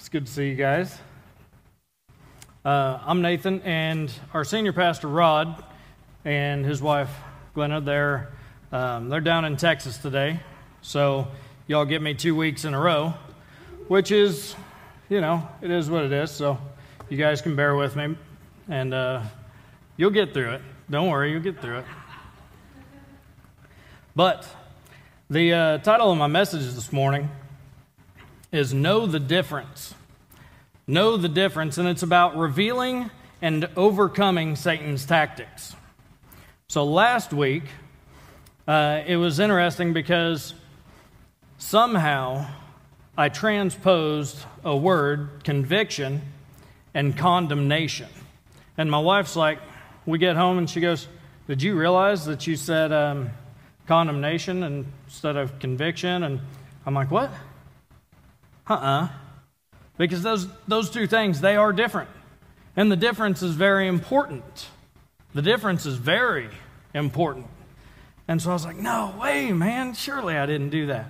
It's good to see you guys. Uh, I'm Nathan, and our senior pastor Rod and his wife Glenna. They're um, they're down in Texas today, so y'all get me two weeks in a row, which is, you know, it is what it is. So you guys can bear with me, and uh, you'll get through it. Don't worry, you'll get through it. But the uh, title of my message this morning is Know the Difference. Know the difference, and it's about revealing and overcoming Satan's tactics. So last week, uh, it was interesting because somehow I transposed a word, conviction, and condemnation. And my wife's like, we get home and she goes, Did you realize that you said um, condemnation instead of conviction? And I'm like, What? Uh uh Because those, those two things, they are different. And the difference is very important. The difference is very important. And so I was like, no way, man, surely I didn't do that.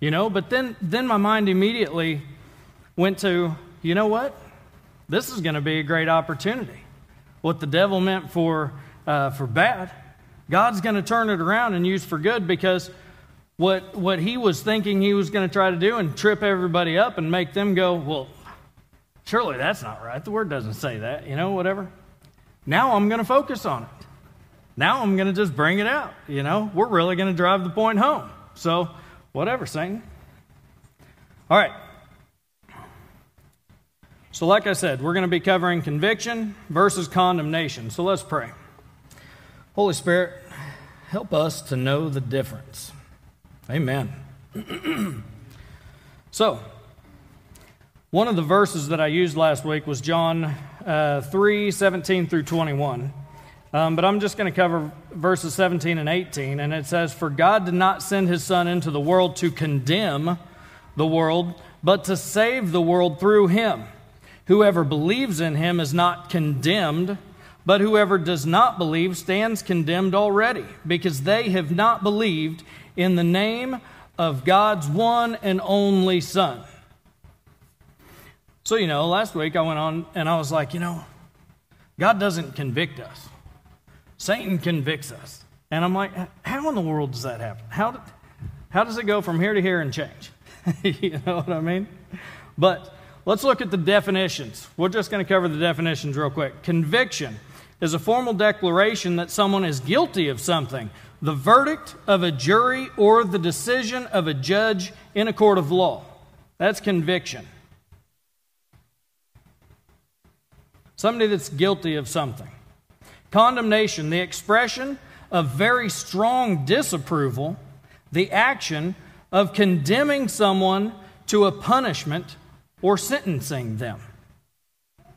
You know, but then, then my mind immediately went to, you know what? This is going to be a great opportunity. What the devil meant for, uh, for bad, God's going to turn it around and use for good because what, what he was thinking he was going to try to do and trip everybody up and make them go, well, surely that's not right. The word doesn't say that, you know, whatever. Now I'm going to focus on it. Now I'm going to just bring it out, you know. We're really going to drive the point home. So, whatever, Satan. All right. So, like I said, we're going to be covering conviction versus condemnation. So, let's pray. Holy Spirit, help us to know the difference. Amen. so, one of the verses that I used last week was John uh, 3 17 through 21. Um, but I'm just going to cover verses 17 and 18. And it says, For God did not send his Son into the world to condemn the world, but to save the world through him. Whoever believes in him is not condemned, but whoever does not believe stands condemned already, because they have not believed in the name of God's one and only Son. So, you know, last week I went on and I was like, you know, God doesn't convict us, Satan convicts us. And I'm like, how in the world does that happen? How, how does it go from here to here and change? you know what I mean? But let's look at the definitions. We're just going to cover the definitions real quick. Conviction is a formal declaration that someone is guilty of something the verdict of a jury or the decision of a judge in a court of law. That's conviction. Somebody that's guilty of something. Condemnation, the expression of very strong disapproval, the action of condemning someone to a punishment or sentencing them.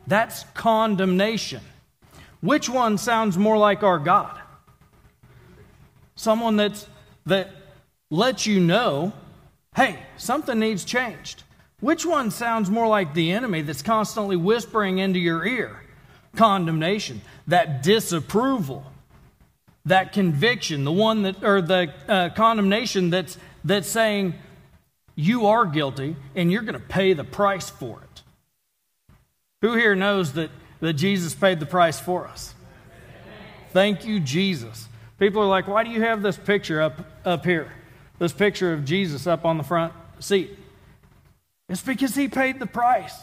That's condemnation. Which one sounds more like our God? Someone that's, that lets you know, hey, something needs changed. Which one sounds more like the enemy that's constantly whispering into your ear? Condemnation, that disapproval, that conviction, the one that, or the uh, condemnation that's, that's saying, you are guilty and you're going to pay the price for it. Who here knows that, that Jesus paid the price for us? Thank you, Jesus. People are like, why do you have this picture up, up here? This picture of Jesus up on the front seat. It's because he paid the price.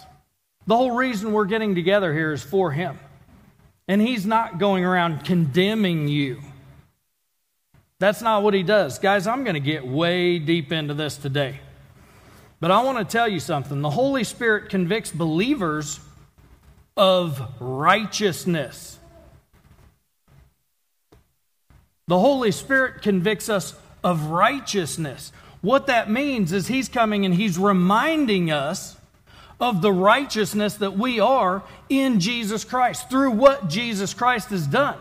The whole reason we're getting together here is for him. And he's not going around condemning you. That's not what he does. Guys, I'm going to get way deep into this today. But I want to tell you something. The Holy Spirit convicts believers of righteousness. The Holy Spirit convicts us of righteousness. What that means is He's coming and He's reminding us of the righteousness that we are in Jesus Christ through what Jesus Christ has done.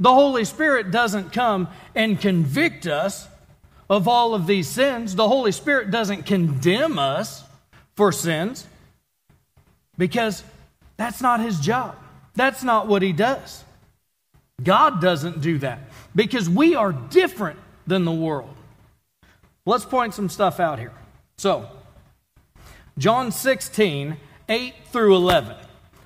The Holy Spirit doesn't come and convict us of all of these sins. The Holy Spirit doesn't condemn us for sins because that's not His job. That's not what He does. God doesn't do that because we are different than the world. Let's point some stuff out here. So, John 16, 8 through 11.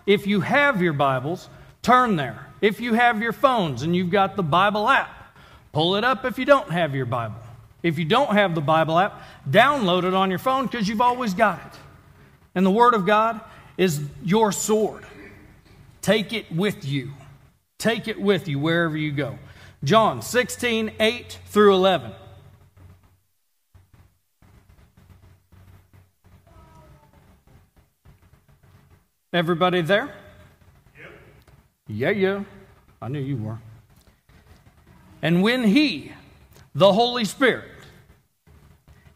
If you have your Bibles, turn there. If you have your phones and you've got the Bible app, pull it up if you don't have your Bible. If you don't have the Bible app, download it on your phone because you've always got it. And the Word of God is your sword. Take it with you. Take it with you wherever you go. John 16, 8 through 11. Everybody there? Yep. Yeah, yeah. I knew you were. And when He, the Holy Spirit,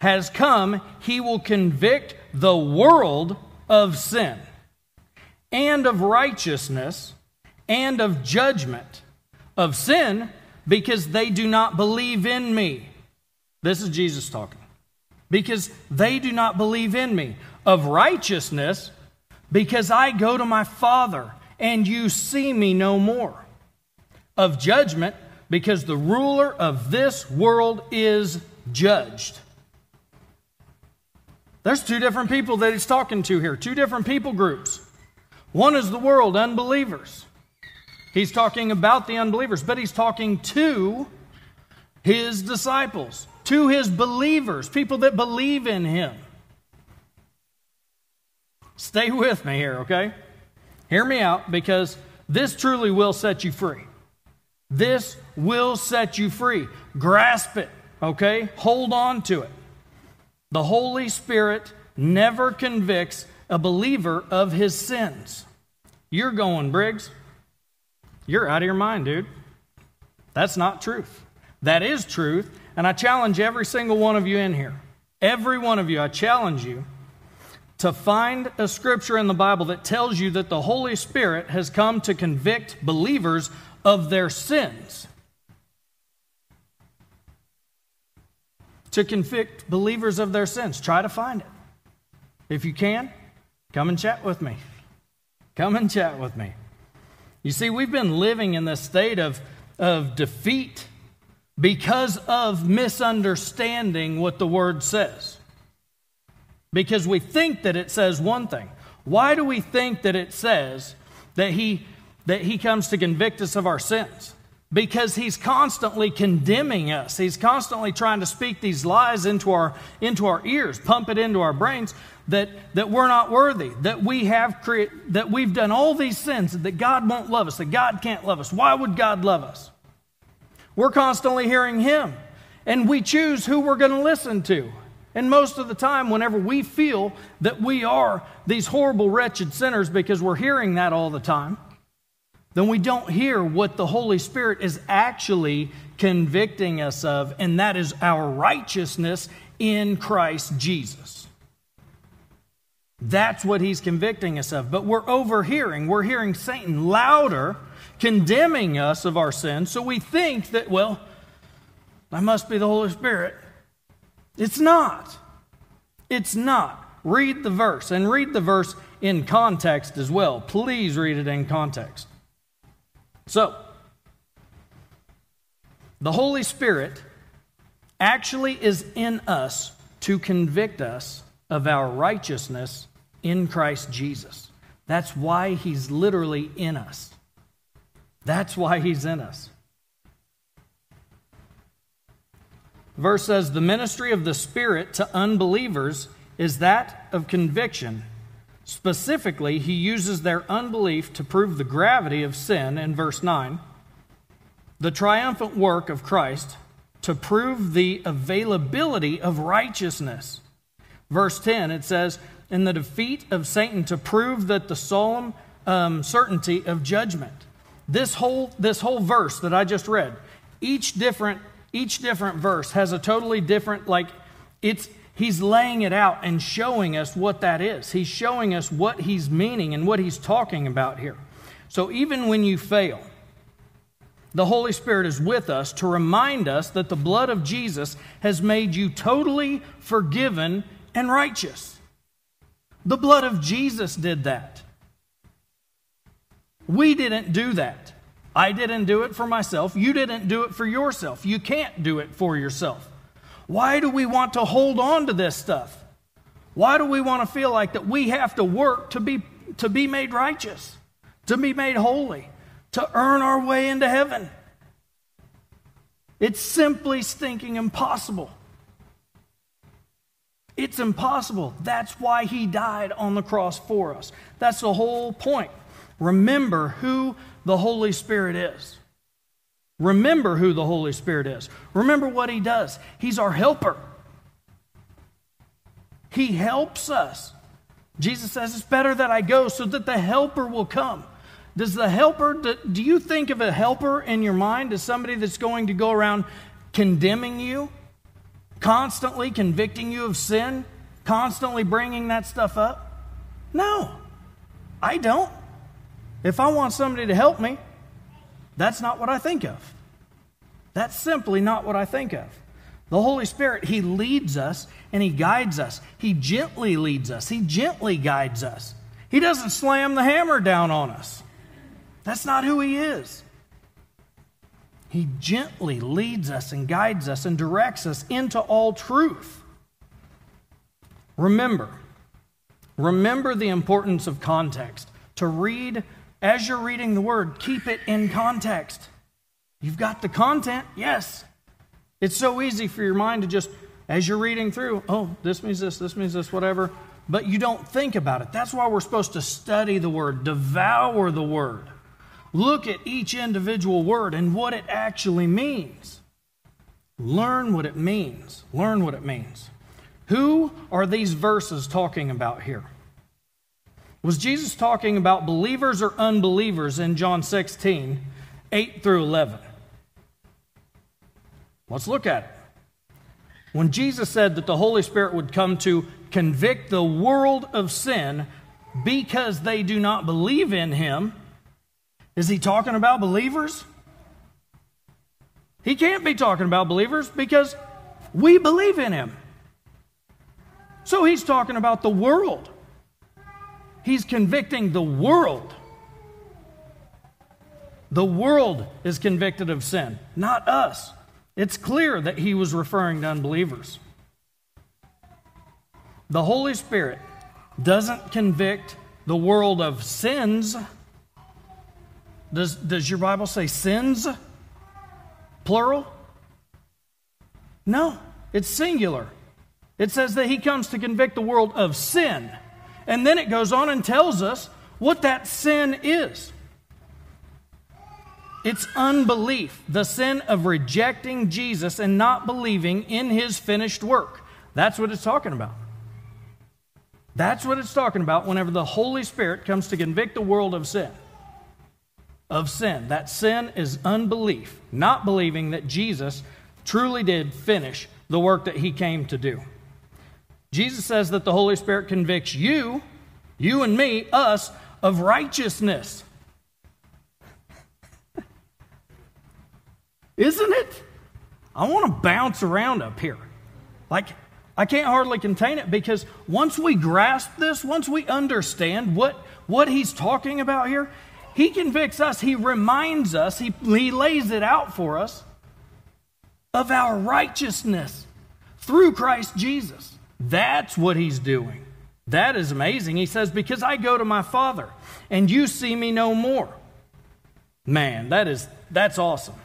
has come, He will convict the world of sin and of righteousness and of judgment. Of sin, because they do not believe in me. This is Jesus talking. Because they do not believe in me. Of righteousness, because I go to my Father and you see me no more. Of judgment, because the ruler of this world is judged. There's two different people that he's talking to here, two different people groups. One is the world, unbelievers. He's talking about the unbelievers, but he's talking to his disciples, to his believers, people that believe in him. Stay with me here, okay? Hear me out because this truly will set you free. This will set you free. Grasp it, okay? Hold on to it. The Holy Spirit never convicts a believer of his sins. You're going, Briggs. You're out of your mind, dude. That's not truth. That is truth. And I challenge every single one of you in here. Every one of you, I challenge you to find a scripture in the Bible that tells you that the Holy Spirit has come to convict believers of their sins. To convict believers of their sins. Try to find it. If you can, come and chat with me. Come and chat with me. You see, we've been living in this state of, of defeat because of misunderstanding what the Word says because we think that it says one thing. Why do we think that it says that he, that he comes to convict us of our sins? Because he's constantly condemning us. He's constantly trying to speak these lies into our, into our ears, pump it into our brains that, that we're not worthy, that, we have crea- that we've done all these sins, that God won't love us, that God can't love us. Why would God love us? We're constantly hearing him, and we choose who we're going to listen to. And most of the time, whenever we feel that we are these horrible, wretched sinners because we're hearing that all the time, then we don't hear what the Holy Spirit is actually convicting us of, and that is our righteousness in Christ Jesus. That's what he's convicting us of. But we're overhearing, we're hearing Satan louder condemning us of our sins, so we think that, well, that must be the Holy Spirit. It's not. It's not. Read the verse and read the verse in context as well. Please read it in context. So, the Holy Spirit actually is in us to convict us of our righteousness in Christ Jesus. That's why he's literally in us. That's why he's in us. verse says, The ministry of the Spirit to unbelievers is that of conviction. Specifically, he uses their unbelief to prove the gravity of sin in verse 9, the triumphant work of Christ to prove the availability of righteousness. Verse 10, it says, In the defeat of Satan to prove that the solemn um, certainty of judgment. This whole, this whole verse that I just read, each different each different verse has a totally different, like, it's, he's laying it out and showing us what that is. He's showing us what he's meaning and what he's talking about here. So even when you fail, the Holy Spirit is with us to remind us that the blood of Jesus has made you totally forgiven and righteous. The blood of Jesus did that. We didn't do that. I didn't do it for myself. You didn't do it for yourself. You can't do it for yourself. Why do we want to hold on to this stuff? Why do we want to feel like that we have to work to be, to be made righteous, to be made holy, to earn our way into heaven? It's simply stinking impossible. It's impossible. That's why he died on the cross for us. That's the whole point. Remember who the Holy Spirit is. Remember who the Holy Spirit is. Remember what he does. He's our helper. He helps us. Jesus says, It's better that I go so that the helper will come. Does the helper, do you think of a helper in your mind as somebody that's going to go around condemning you, constantly convicting you of sin, constantly bringing that stuff up? No, I don't. If I want somebody to help me, that's not what I think of. That's simply not what I think of. The Holy Spirit, He leads us and He guides us. He gently leads us, He gently guides us. He doesn't slam the hammer down on us. That's not who He is. He gently leads us and guides us and directs us into all truth. Remember, remember the importance of context. To read, as you're reading the word, keep it in context. You've got the content, yes. It's so easy for your mind to just, as you're reading through, oh, this means this, this means this, whatever, but you don't think about it. That's why we're supposed to study the word, devour the word. Look at each individual word and what it actually means. Learn what it means. Learn what it means. Who are these verses talking about here? Was Jesus talking about believers or unbelievers in John 16, 8 through 11? Let's look at it. When Jesus said that the Holy Spirit would come to convict the world of sin because they do not believe in him, is he talking about believers? He can't be talking about believers because we believe in him. So he's talking about the world. He's convicting the world. The world is convicted of sin, not us. It's clear that he was referring to unbelievers. The Holy Spirit doesn't convict the world of sins. Does, does your Bible say sins? Plural? No, it's singular. It says that he comes to convict the world of sin. And then it goes on and tells us what that sin is. It's unbelief, the sin of rejecting Jesus and not believing in his finished work. That's what it's talking about. That's what it's talking about whenever the Holy Spirit comes to convict the world of sin. Of sin. That sin is unbelief, not believing that Jesus truly did finish the work that he came to do. Jesus says that the Holy Spirit convicts you, you and me, us, of righteousness. Isn't it? I want to bounce around up here. Like, I can't hardly contain it because once we grasp this, once we understand what, what he's talking about here, he convicts us, he reminds us, he, he lays it out for us of our righteousness through Christ Jesus. That's what he's doing. That is amazing. He says, Because I go to my Father and you see me no more. Man, that is that's awesome.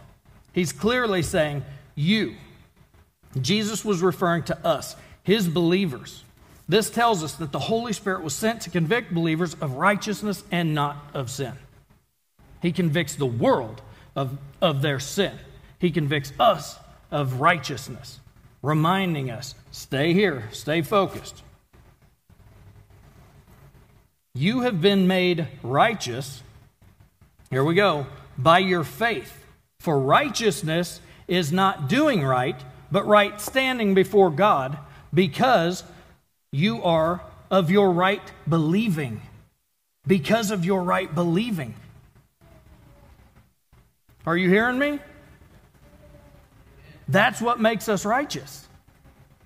He's clearly saying, You. Jesus was referring to us, his believers. This tells us that the Holy Spirit was sent to convict believers of righteousness and not of sin. He convicts the world of, of their sin. He convicts us of righteousness, reminding us stay here, stay focused. You have been made righteous, here we go, by your faith. For righteousness is not doing right, but right standing before God, because you are of your right believing. Because of your right believing. Are you hearing me? That's what makes us righteous.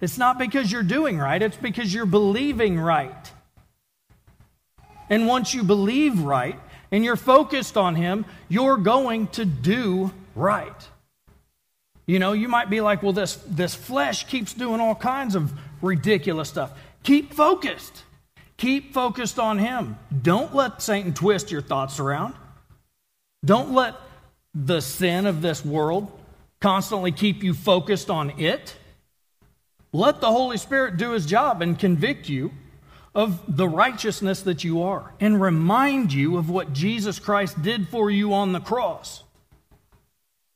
It's not because you're doing right, it's because you're believing right. And once you believe right and you're focused on Him, you're going to do right. You know, you might be like, well, this, this flesh keeps doing all kinds of ridiculous stuff. Keep focused. Keep focused on Him. Don't let Satan twist your thoughts around. Don't let the sin of this world constantly keep you focused on it. Let the Holy Spirit do His job and convict you of the righteousness that you are and remind you of what Jesus Christ did for you on the cross.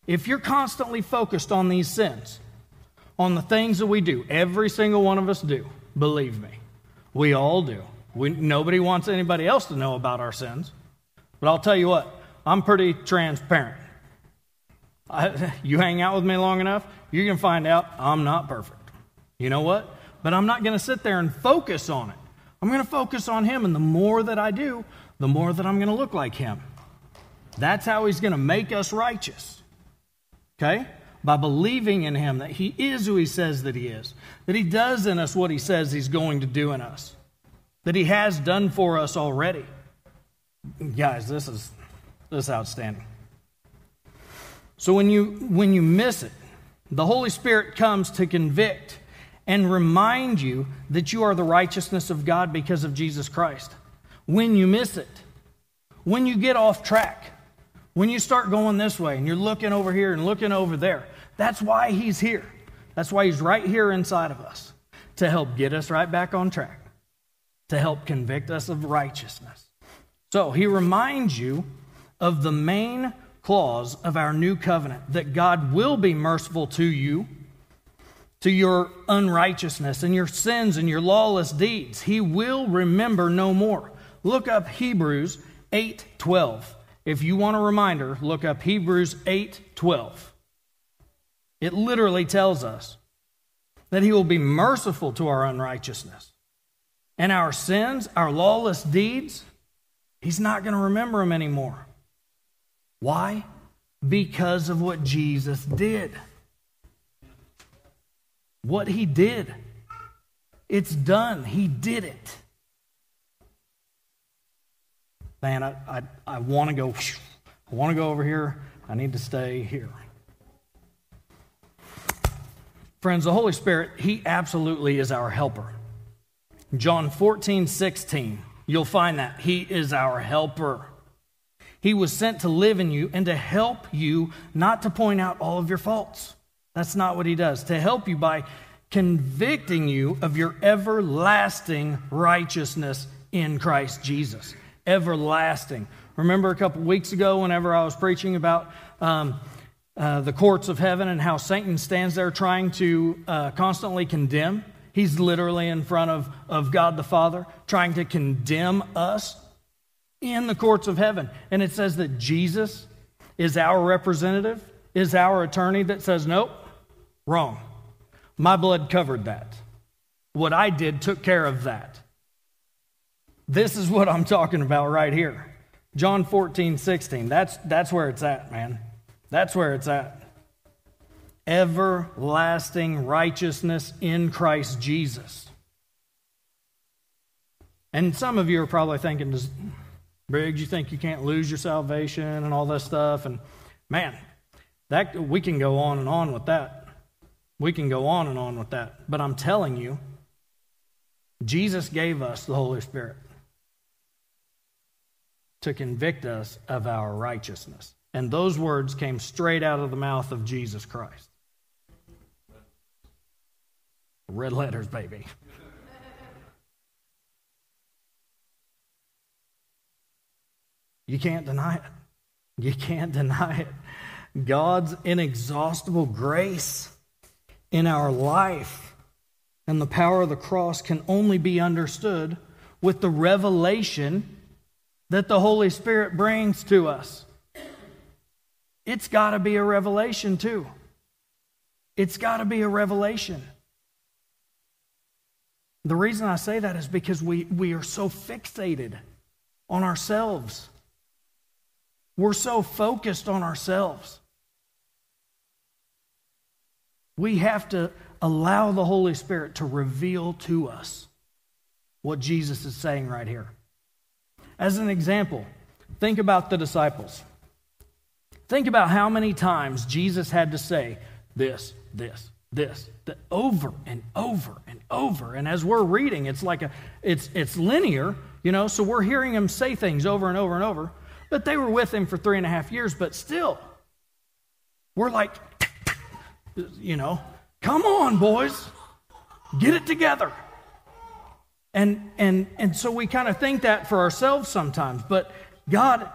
If you're constantly focused on these sins, on the things that we do, every single one of us do, believe me, we all do. We, nobody wants anybody else to know about our sins. But I'll tell you what, I'm pretty transparent. I, you hang out with me long enough, you're going to find out I'm not perfect. You know what? But I'm not going to sit there and focus on it. I'm going to focus on Him, and the more that I do, the more that I'm going to look like Him. That's how He's going to make us righteous. Okay? By believing in Him that He is who He says that He is, that He does in us what He says He's going to do in us, that He has done for us already. Guys, this is, this is outstanding. So when you, when you miss it, the Holy Spirit comes to convict and remind you that you are the righteousness of God because of Jesus Christ. When you miss it, when you get off track, when you start going this way and you're looking over here and looking over there, that's why He's here. That's why He's right here inside of us to help get us right back on track, to help convict us of righteousness. So He reminds you of the main clause of our new covenant that God will be merciful to you to your unrighteousness and your sins and your lawless deeds. He will remember no more. Look up Hebrews 8:12. If you want a reminder, look up Hebrews 8:12. It literally tells us that he will be merciful to our unrighteousness. And our sins, our lawless deeds, he's not going to remember them anymore. Why? Because of what Jesus did what he did. It's done. He did it. Man, I, I, I want to go. I want to go over here. I need to stay here. Friends, the Holy Spirit, He absolutely is our helper. John 14, 16, you'll find that. He is our helper. He was sent to live in you and to help you, not to point out all of your faults. That's not what he does. To help you by convicting you of your everlasting righteousness in Christ Jesus. Everlasting. Remember a couple weeks ago, whenever I was preaching about um, uh, the courts of heaven and how Satan stands there trying to uh, constantly condemn? He's literally in front of, of God the Father, trying to condemn us in the courts of heaven. And it says that Jesus is our representative, is our attorney that says, nope, Wrong. My blood covered that. What I did took care of that. This is what I'm talking about right here. John 14, 16. That's, that's where it's at, man. That's where it's at. Everlasting righteousness in Christ Jesus. And some of you are probably thinking, Briggs, you think you can't lose your salvation and all this stuff? And man, that we can go on and on with that. We can go on and on with that. But I'm telling you, Jesus gave us the Holy Spirit to convict us of our righteousness. And those words came straight out of the mouth of Jesus Christ. Red letters, baby. You can't deny it. You can't deny it. God's inexhaustible grace in our life. And the power of the cross can only be understood with the revelation that the Holy Spirit brings to us. It's got to be a revelation, too. It's got to be a revelation. The reason I say that is because we, we are so fixated on ourselves. We're so focused on ourselves. We have to allow the Holy Spirit to reveal to us what Jesus is saying right here. As an example, think about the disciples. Think about how many times Jesus had to say this, this, this, that over and over and over. And as we're reading, it's like a it's it's linear, you know, so we're hearing him say things over and over and over. But they were with him for three and a half years, but still, we're like, you know, come on, boys, get it together. And and and so we kind of think that for ourselves sometimes, but God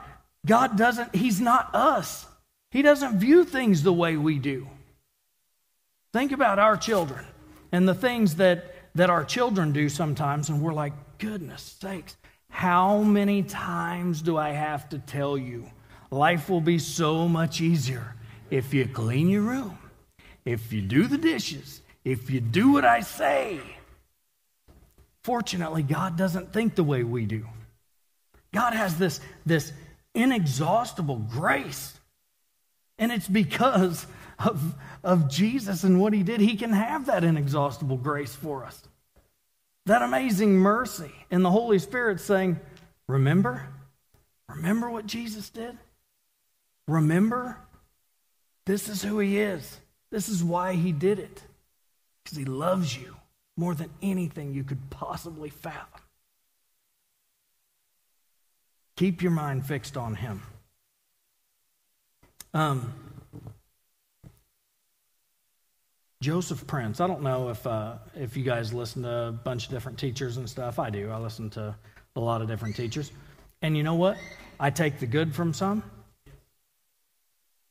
God doesn't, He's not us. He doesn't view things the way we do. Think about our children and the things that, that our children do sometimes, and we're like, goodness sakes, how many times do I have to tell you? Life will be so much easier if you clean your room, if you do the dishes, if you do what I say. Fortunately, God doesn't think the way we do. God has this, this inexhaustible grace. And it's because of, of Jesus and what he did. He can have that inexhaustible grace for us. That amazing mercy. And the Holy Spirit saying, Remember? Remember what Jesus did? Remember? This is who he is. This is why he did it. Because he loves you more than anything you could possibly fathom. Keep your mind fixed on Him. Um, Joseph Prince. I don't know if uh, if you guys listen to a bunch of different teachers and stuff. I do. I listen to a lot of different teachers, and you know what? I take the good from some,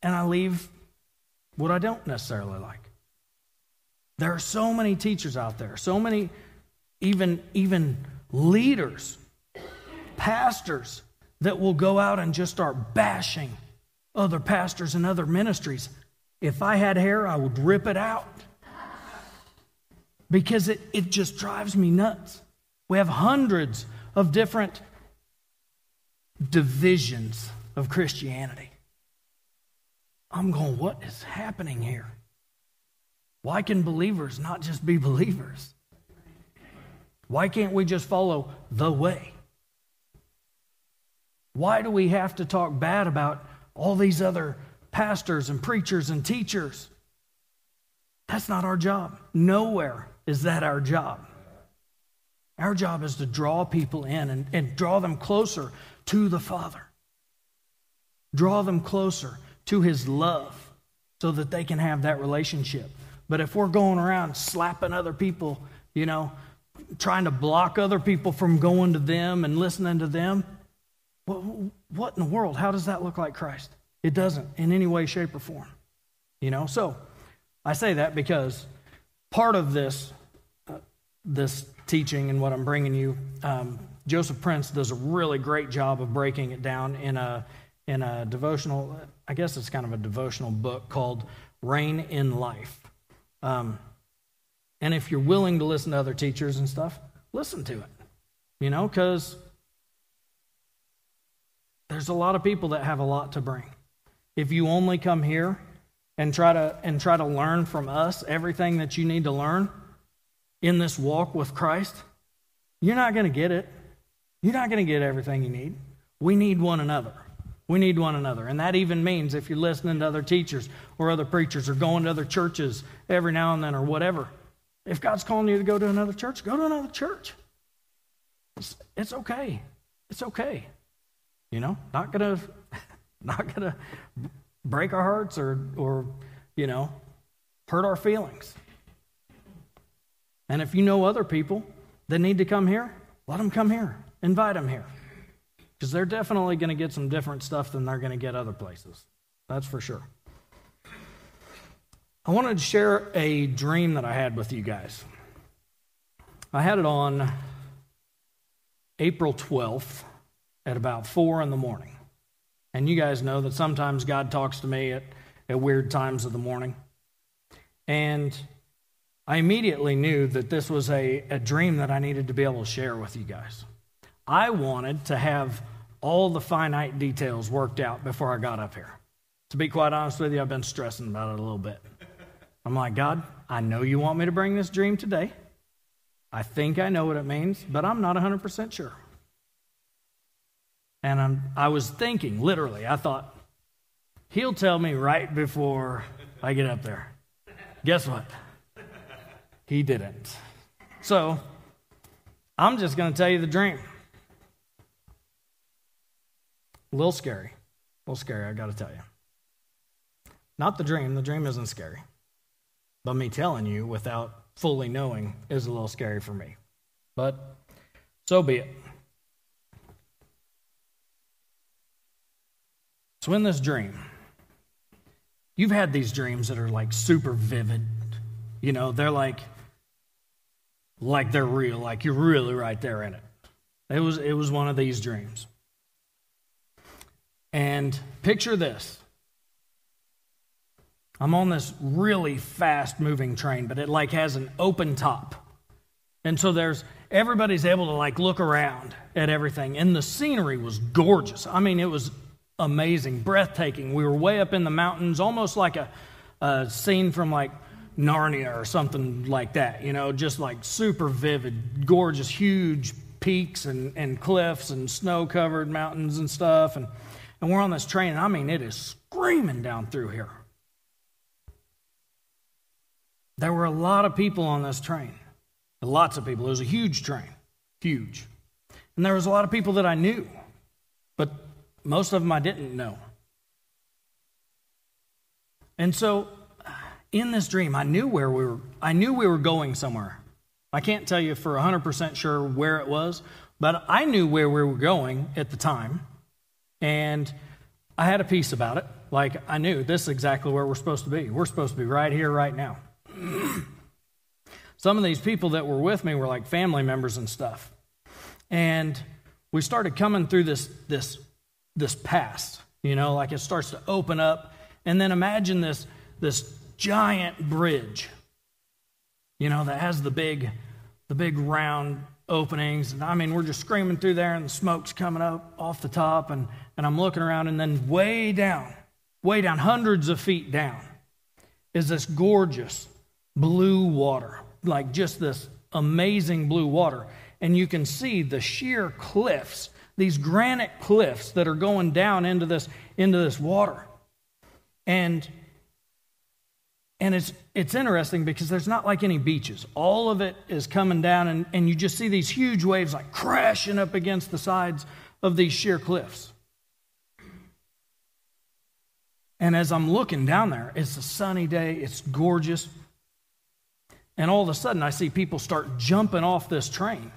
and I leave what I don't necessarily like. There are so many teachers out there, so many, even even leaders, pastors that will go out and just start bashing other pastors and other ministries. If I had hair, I would rip it out because it, it just drives me nuts. We have hundreds of different divisions of Christianity. I'm going, what is happening here? Why can believers not just be believers? Why can't we just follow the way? Why do we have to talk bad about all these other pastors and preachers and teachers? That's not our job. Nowhere is that our job. Our job is to draw people in and, and draw them closer to the Father, draw them closer to His love so that they can have that relationship. But if we're going around slapping other people, you know, trying to block other people from going to them and listening to them, what, what in the world? How does that look like Christ? It doesn't in any way, shape, or form. You know, so I say that because part of this, uh, this teaching and what I'm bringing you, um, Joseph Prince does a really great job of breaking it down in a in a devotional. I guess it's kind of a devotional book called "Reign in Life." Um, and if you're willing to listen to other teachers and stuff, listen to it. You know, because there's a lot of people that have a lot to bring. If you only come here and try to and try to learn from us everything that you need to learn in this walk with Christ, you're not going to get it. You're not going to get everything you need. We need one another. We need one another. And that even means if you're listening to other teachers or other preachers or going to other churches every now and then or whatever, if God's calling you to go to another church, go to another church. It's, it's okay. It's okay. You know, not gonna not gonna break our hearts or or you know hurt our feelings. And if you know other people that need to come here, let them come here. Invite them here. Because they're definitely going to get some different stuff than they're going to get other places. That's for sure. I wanted to share a dream that I had with you guys. I had it on April 12th at about four in the morning. And you guys know that sometimes God talks to me at, at weird times of the morning. And I immediately knew that this was a, a dream that I needed to be able to share with you guys. I wanted to have all the finite details worked out before I got up here. To be quite honest with you, I've been stressing about it a little bit. I'm like, God, I know you want me to bring this dream today. I think I know what it means, but I'm not 100% sure. And I'm, I was thinking, literally, I thought, he'll tell me right before I get up there. Guess what? He didn't. So I'm just going to tell you the dream. A little scary. A little scary, I got to tell you. Not the dream. The dream isn't scary. But me telling you without fully knowing is a little scary for me. But so be it. So, in this dream, you've had these dreams that are like super vivid. You know, they're like, like they're real, like you're really right there in it. It was, it was one of these dreams. And picture this I'm on this really fast moving train, but it like has an open top. And so there's everybody's able to like look around at everything. And the scenery was gorgeous. I mean, it was amazing, breathtaking. We were way up in the mountains, almost like a, a scene from like Narnia or something like that, you know, just like super vivid, gorgeous, huge peaks and, and cliffs and snow covered mountains and stuff. And, and we're on this train, and I mean, it is screaming down through here. There were a lot of people on this train. Lots of people. It was a huge train. Huge. And there was a lot of people that I knew, but most of them I didn't know. And so in this dream, I knew where we were I knew we were going somewhere. I can't tell you for 100% sure where it was, but I knew where we were going at the time. And I had a peace about it. Like I knew this is exactly where we're supposed to be. We're supposed to be right here, right now. Some of these people that were with me were like family members and stuff. And we started coming through this this this past, you know, like it starts to open up. And then imagine this this giant bridge, you know, that has the big the big round openings. And I mean, we're just screaming through there and the smoke's coming up off the top and, and I'm looking around and then way down, way down, hundreds of feet down, is this gorgeous blue water, like just this amazing blue water. And you can see the sheer cliffs, these granite cliffs that are going down into this, into this water. And and it's it's interesting because there's not like any beaches. All of it is coming down, and, and you just see these huge waves like crashing up against the sides of these sheer cliffs. And as I'm looking down there, it's a sunny day, it's gorgeous. And all of a sudden, I see people start jumping off this train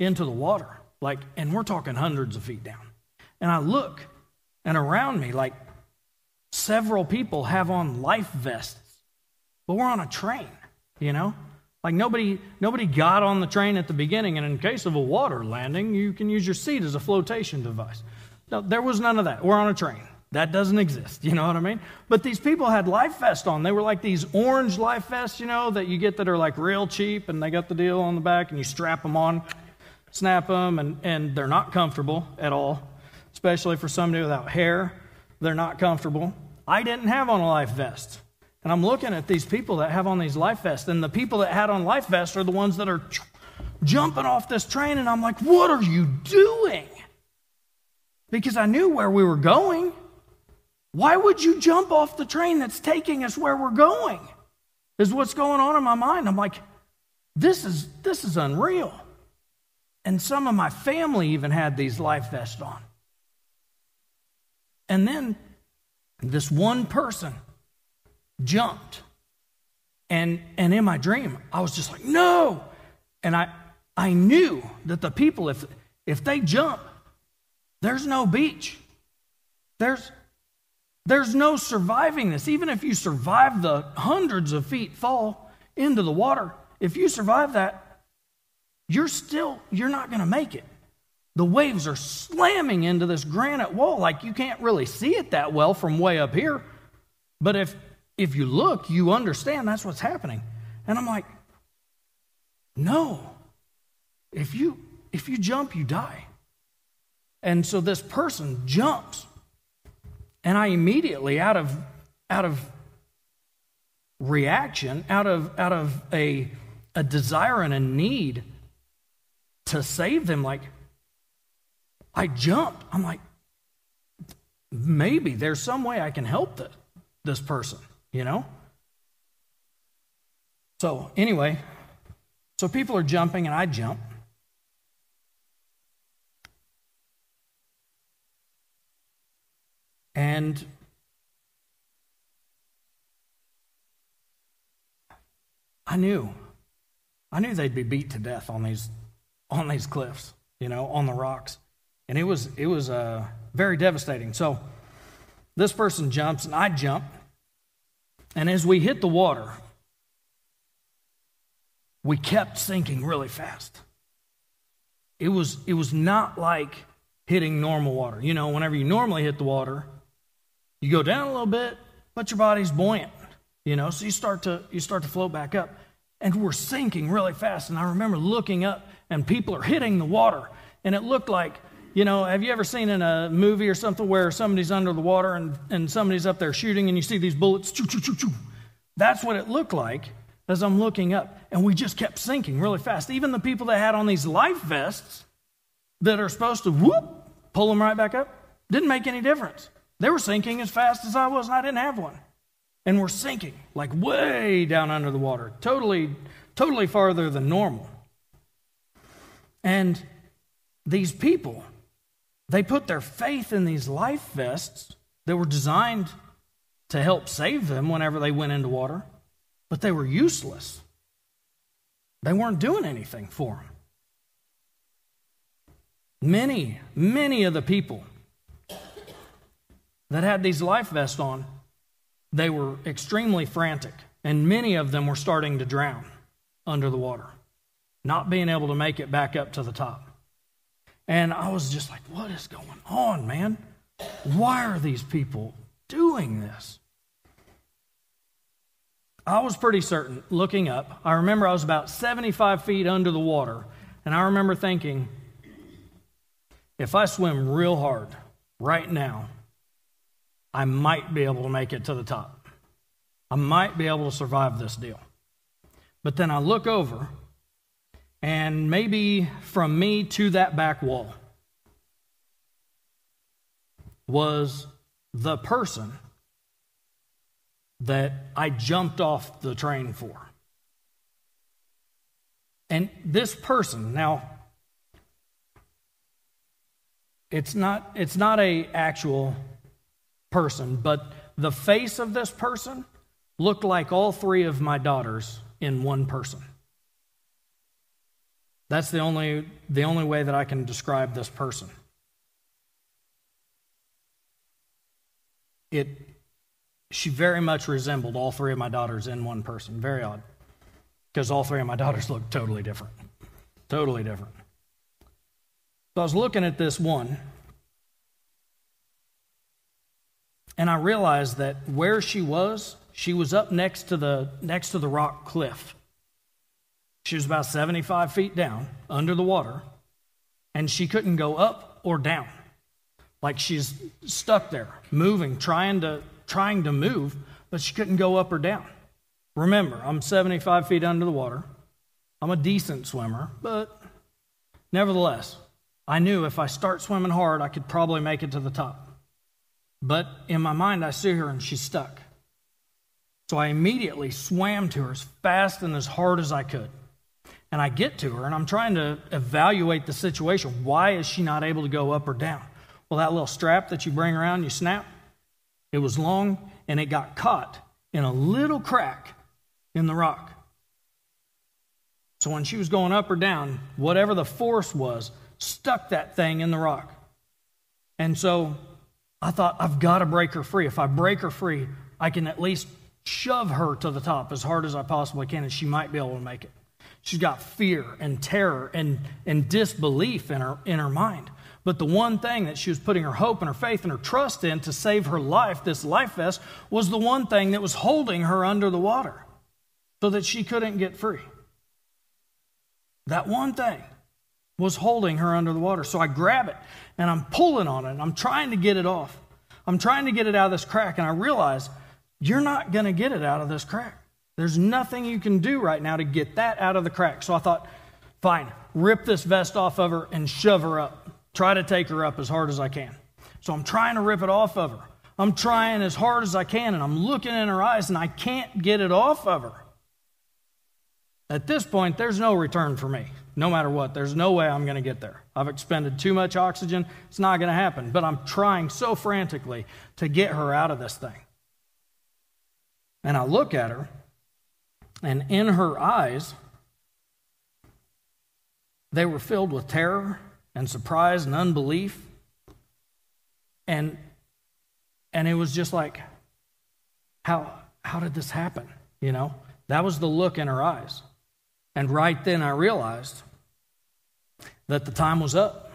into the water. Like, and we're talking hundreds of feet down. And I look, and around me, like several people have on life vests. But we're on a train, you know? Like nobody nobody got on the train at the beginning, and in case of a water landing, you can use your seat as a flotation device. No, there was none of that. We're on a train. That doesn't exist. You know what I mean? But these people had life vests on. They were like these orange life vests, you know, that you get that are like real cheap, and they got the deal on the back, and you strap them on, snap them, and, and they're not comfortable at all, especially for somebody without hair. They're not comfortable. I didn't have on a life vest. And I'm looking at these people that have on these life vests, and the people that had on life vests are the ones that are jumping off this train, and I'm like, what are you doing? Because I knew where we were going. Why would you jump off the train that's taking us where we're going? Is what's going on in my mind. I'm like, this is this is unreal. And some of my family even had these life vests on. And then this one person jumped. And and in my dream, I was just like, no. And I I knew that the people, if if they jump, there's no beach. There's there's no surviving this. Even if you survive the hundreds of feet fall into the water, if you survive that, you're still, you're not going to make it. The waves are slamming into this granite wall like you can't really see it that well from way up here. But if if you look, you understand that's what's happening. And I'm like, no. If you if you jump, you die. And so this person jumps and I immediately, out of, out of reaction, out of, out of a, a desire and a need to save them, like, I jumped. I'm like, maybe there's some way I can help the, this person, you know? So, anyway, So people are jumping, and I jump. And I knew. I knew they'd be beat to death on these on these cliffs, you know, on the rocks. And it was it was uh, very devastating. So this person jumps and I jump. And as we hit the water, we kept sinking really fast. It was it was not like hitting normal water. You know, whenever you normally hit the water, you go down a little bit, but your body's buoyant, you know, so you start to you start to float back up. And we're sinking really fast. And I remember looking up and people are hitting the water. And it looked like, you know, have you ever seen in a movie or something where somebody's under the water and, and somebody's up there shooting and you see these bullets? Choo, choo, choo, choo. That's what it looked like as I'm looking up. And we just kept sinking really fast. Even the people that had on these life vests that are supposed to whoop, pull them right back up, didn't make any difference. They were sinking as fast as I was, and I didn't have one. And we're sinking, like way down under the water, totally, totally farther than normal. And these people, they put their faith in these life vests that were designed to help save them whenever they went into water, but they were useless. They weren't doing anything for them. Many, many of the people that had these life vests on, they were extremely frantic, and many of them were starting to drown under the water, not being able to make it back up to the top. And I was just like, what is going on, man? Why are these people doing this? I was pretty certain looking up. I remember I was about 75 feet under the water, and I remember thinking, if I swim real hard right now, I might be able to make it to the top. I might be able to survive this deal. But then I look over, and maybe from me to that back wall was the person that I jumped off the train for. And this person, now, it's not, it's not a actual person, but the face of this person looked like all three of my daughters in one person. That's the only, the only way that I can describe this person. It, she very much resembled all three of my daughters in one person. Very odd. Because all three of my daughters look totally different. Totally different. So I was looking at this one, And I realized that where she was, she was up next to the, next to the rock cliff. She was about 75 feet down under the water, and she couldn't go up or down. Like she's stuck there, moving, trying to, trying to move, but she couldn't go up or down. Remember, I'm 75 feet under the water. I'm a decent swimmer, but nevertheless, I knew if I start swimming hard, I could probably make it to the top. But in my mind, I see her and she's stuck. So I immediately swam to her as fast and as hard as I could. And I get to her and I'm trying to evaluate the situation. Why is she not able to go up or down? Well, that little strap that you bring around, you snap, it was long and it got caught in a little crack in the rock. So when she was going up or down, whatever the force was, stuck that thing in the rock. And so I thought, I've got to break her free. If I break her free, I can at least shove her to the top as hard as I possibly can, and she might be able to make it. She's got fear and terror and, and disbelief in her, in her mind. But the one thing that she was putting her hope and her faith and her trust in to save her life, this life vest, was the one thing that was holding her under the water so that she couldn't get free. That one thing was holding her under the water. So I grab it and I'm pulling on it and I'm trying to get it off. I'm trying to get it out of this crack, and I realize you're not going to get it out of this crack. There's nothing you can do right now to get that out of the crack. So I thought, fine, rip this vest off of her and shove her up. Try to take her up as hard as I can. So I'm trying to rip it off of her. I'm trying as hard as I can, and I'm looking in her eyes, and I can't get it off of her. At this point, there's no return for me, no matter what. There's no way I'm going to get there. I've expended too much oxygen. It's not going to happen. But I'm trying so frantically to get her out of this thing. And I look at her, and in her eyes, they were filled with terror and surprise and unbelief. And, and it was just like, how, how did this happen? You know, that was the look in her eyes. And right then I realized that the time was up.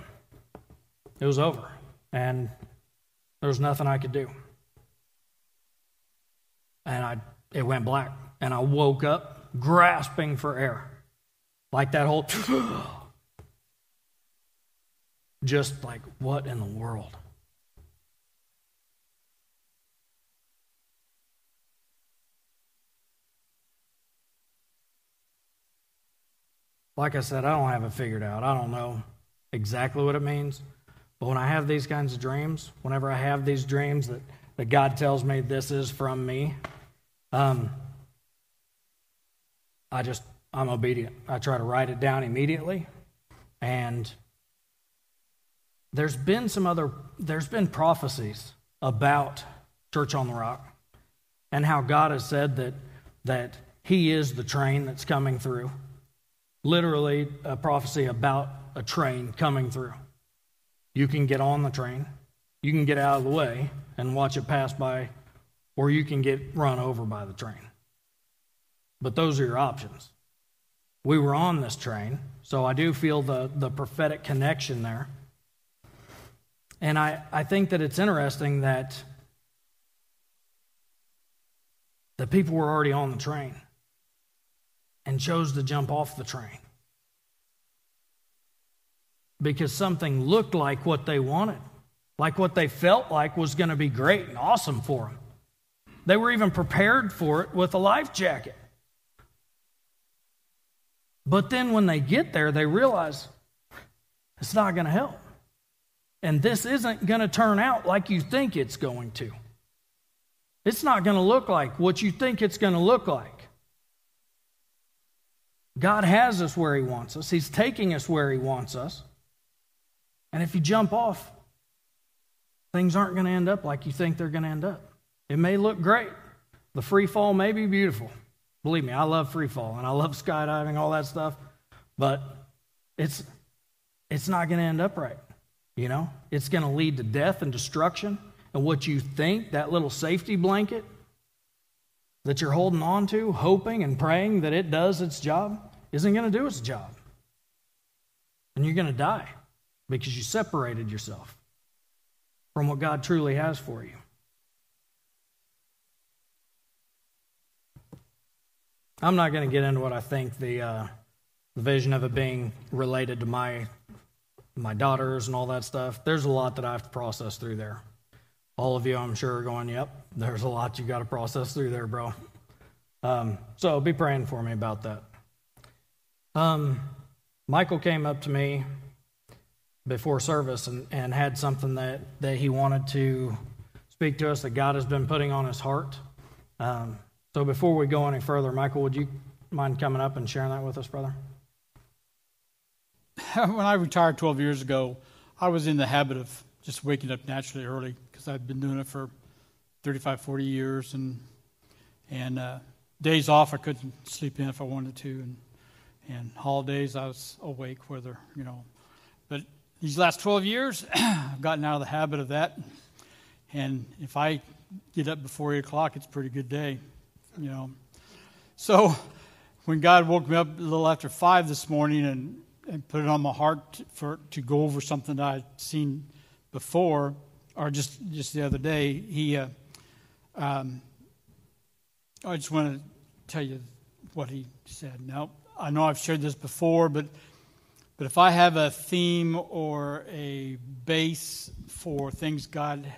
It was over. And there was nothing I could do. And I, it went black. And I woke up grasping for air. Like that whole, just like, what in the world? Like I said, I don't have it figured out. I don't know exactly what it means. But when I have these kinds of dreams, whenever I have these dreams that, that God tells me this is from me, um, I just, I'm obedient. I try to write it down immediately. And there's been some other, there's been prophecies about Church on the Rock and how God has said that, that He is the train that's coming through literally a prophecy about a train coming through. You can get on the train, you can get out of the way and watch it pass by, or you can get run over by the train. But those are your options. We were on this train, so I do feel the, the prophetic connection there. And I, I think that it's interesting that the people were already on the train and chose to jump off the train because something looked like what they wanted, like what they felt like was going to be great and awesome for them. They were even prepared for it with a life jacket. But then when they get there, they realize it's not going to help. And this isn't going to turn out like you think it's going to. It's not going to look like what you think it's going to look like. God has us where He wants us, He's taking us where He wants us. And if you jump off, things aren't going to end up like you think they're going to end up. It may look great. The free fall may be beautiful. Believe me, I love free fall and I love skydiving, all that stuff, but it's it's not going to end up right. You know, it's going to lead to death and destruction. And what you think, that little safety blanket that you're holding on to, hoping and praying that it does its job, isn't going to do its job. And you're going to die because you separated yourself from what God truly has for you. I'm not going to get into what I think the, uh, vision of it being related to my my daughters and all that stuff. There's a lot that I have to process through there. All of you, I'm sure, are going, "Yep, there's a lot you got to process through there, bro." Um, so be praying for me about that. Um, Michael came up to me before service and, and had something that, that he wanted to speak to us that God has been putting on his heart. Um, so before we go any further, Michael, would you mind coming up and sharing that with us, brother? When I retired 12 years ago, I was in the habit of just waking up naturally early because I've been doing it for 35, 40 years. And, and uh, days off, I couldn't sleep in if I wanted to. And and holidays I was awake, whether, you know. But these last 12 years, I've gotten out of the habit of that. And if I get up before 8 o'clock, it's a pretty good day, you know. So when God woke me up a little after 5 this morning and, and put it on my heart for to go over something that I'd seen before, or just, just the other day, he, uh, um, I just want to tell you what he said. Now, I know I've shared this before, but but if I have a theme or a base for things God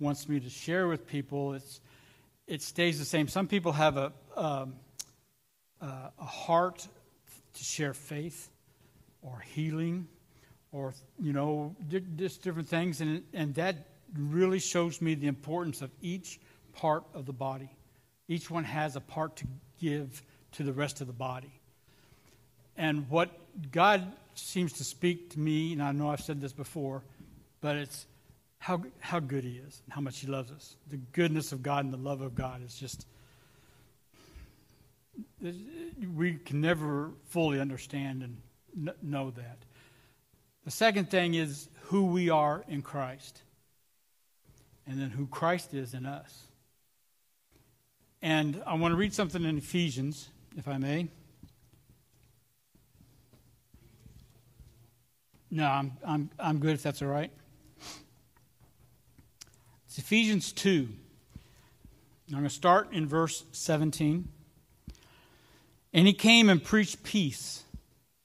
wants me to share with people, it's it stays the same. Some people have a um, uh, a heart to share faith or healing or you know just different things, and and that really shows me the importance of each part of the body. Each one has a part to give to the rest of the body. and what God seems to speak to me, and I know I've said this before, but it's how, how good He is and how much He loves us. The goodness of God and the love of God is just, we can never fully understand and know that. The second thing is who we are in Christ, and then who Christ is in us. And I want to read something in Ephesians, if I may. No, I'm, I'm, I'm good if that's all right. It's Ephesians 2. I'm going to start in verse 17. And he came and preached peace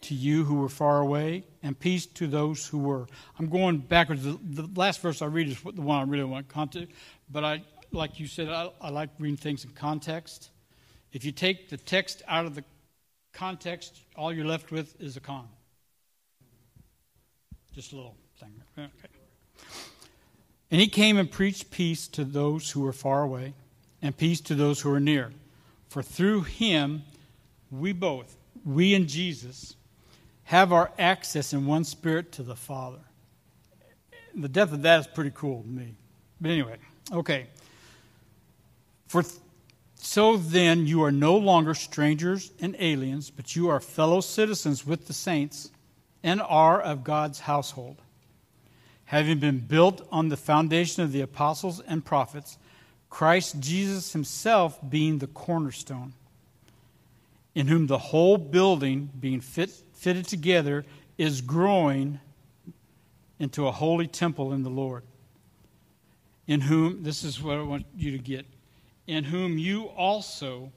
to you who were far away, and peace to those who were. I'm going backwards. The, last verse I read is the one I really want context. But I, like you said, I, I like reading things in context. If you take the text out of the context, all you're left with is a con. Just a little thing. Okay. And he came and preached peace to those who were far away, and peace to those who were near. For through him, we both, we and Jesus, have our access in one spirit to the Father. The depth of that is pretty cool to me. But anyway, okay. For th- so then you are no longer strangers and aliens, but you are fellow citizens with the saints and are of God's household, having been built on the foundation of the apostles and prophets, Christ Jesus himself being the cornerstone, in whom the whole building, being fit, fitted together, is growing into a holy temple in the Lord. In whom, this is what I want you to get, in whom you also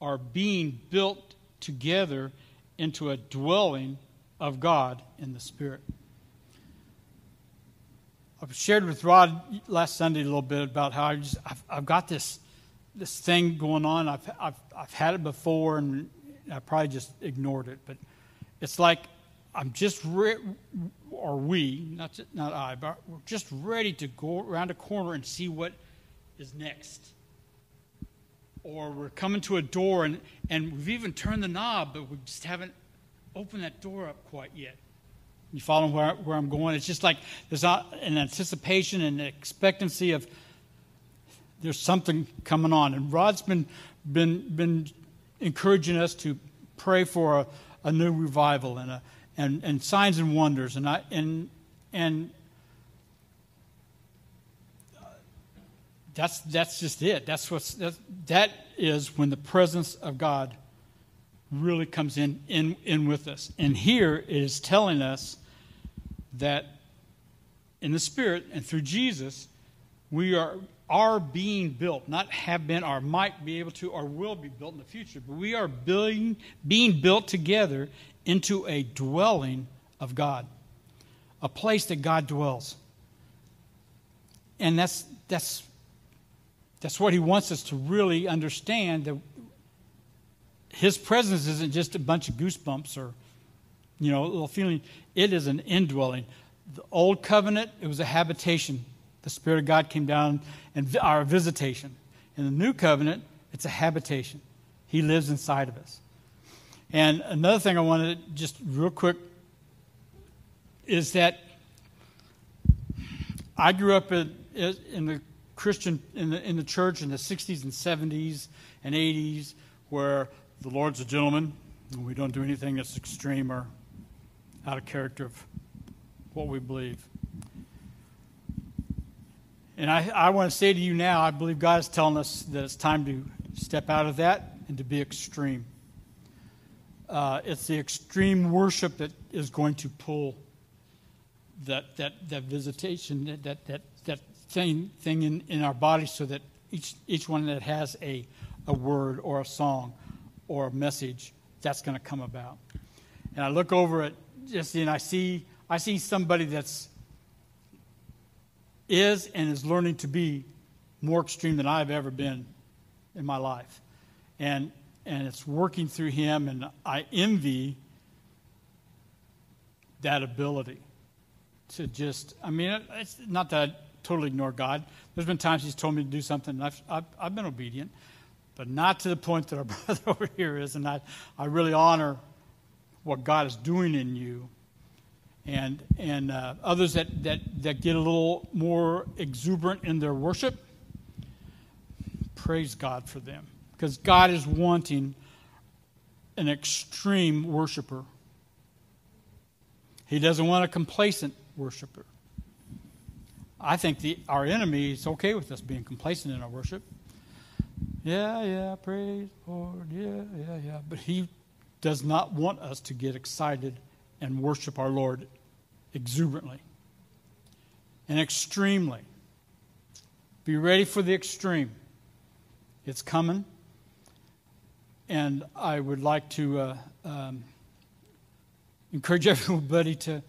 are being built together into a dwelling of God in the Spirit. I've shared with Rod last Sunday a little bit about how I just, I've, I've got this, this thing going on. I've, I've, I've had it before and I probably just ignored it. But it's like I'm just, re- or we, not, not I, but we're just ready to go around a corner and see what is next. Or we're coming to a door and, and we've even turned the knob, but we just haven't opened that door up quite yet. You follow where, where I'm going? It's just like there's not an anticipation and expectancy of there's something coming on. And Rod's been, been, been encouraging us to pray for a, a new revival and, a, and, and signs and wonders. And, I, and, and that's, that's just it. That's what's, that, that is when the presence of God really comes in, in, in with us. And here it is telling us that in the Spirit and through Jesus, we are, are being built, not have been or might be able to or will be built in the future, but we are building, being built together into a dwelling of God, a place that God dwells. And that's, that's, that's what he wants us to really understand that his presence isn't just a bunch of goosebumps or, you know, a little feeling. It is an indwelling. The old covenant, it was a habitation. The Spirit of God came down and our visitation. In the new covenant, it's a habitation. He lives inside of us. And another thing I wanted to just real quick is that I grew up in, in the Christian in the, in the church in the 60s and 70s and 80s where the Lord's a gentleman, and we don't do anything that's extreme or out of character of what we believe. And I, I want to say to you now, I believe God is telling us that it's time to step out of that and to be extreme. Uh, it's the extreme worship that is going to pull that, that, that visitation, that, that, that, that thing, thing in, in our body, so that each, each one that has a, a word or a song or a message that's going to come about. And I look over at Jesse and I see I see somebody that's is and is learning to be more extreme than I've ever been in my life. And and it's working through him and I envy that ability to just I mean it's not that I totally ignore God. There's been times he's told me to do something and I've, I've, I've been obedient but not to the point that our brother over here is. And I, I really honor what God is doing in you. And, and uh, others that, that, that get a little more exuberant in their worship, praise God for them. Because God is wanting an extreme worshiper. He doesn't want a complacent worshiper. I think the, our enemy is okay with us being complacent in our worship. Yeah, yeah, praise Lord. Yeah, yeah, yeah. But he does not want us to get excited and worship our Lord exuberantly and extremely. Be ready for the extreme. It's coming. And I would like to uh, um, encourage everybody to,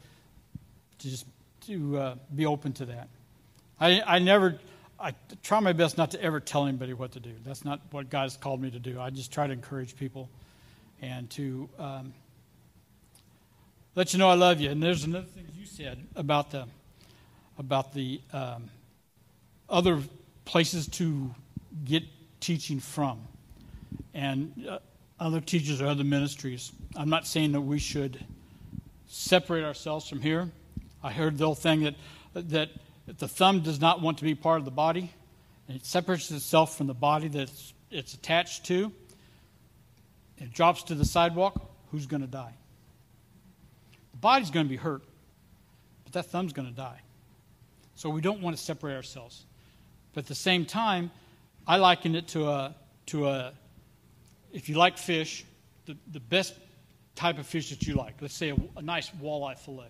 to just to uh, be open to that. I, I never, I try my best not to ever tell anybody what to do. That's not what God has called me to do. I just try to encourage people and to um, let you know I love you. And there's another thing you said about the about the um, other places to get teaching from, and uh, other teachers or other ministries. I'm not saying that we should separate ourselves from here. I heard the old thing that that the thumb does not want to be part of the body, and it separates itself from the body that it's, it's attached to it drops to the sidewalk, who's going to die? The body's going to be hurt, but that thumb's going to die. So we don't want to separate ourselves. But at the same time, I liken it to a, to a if you like fish, the, the best type of fish that you like. Let's say a, a nice walleye fillet.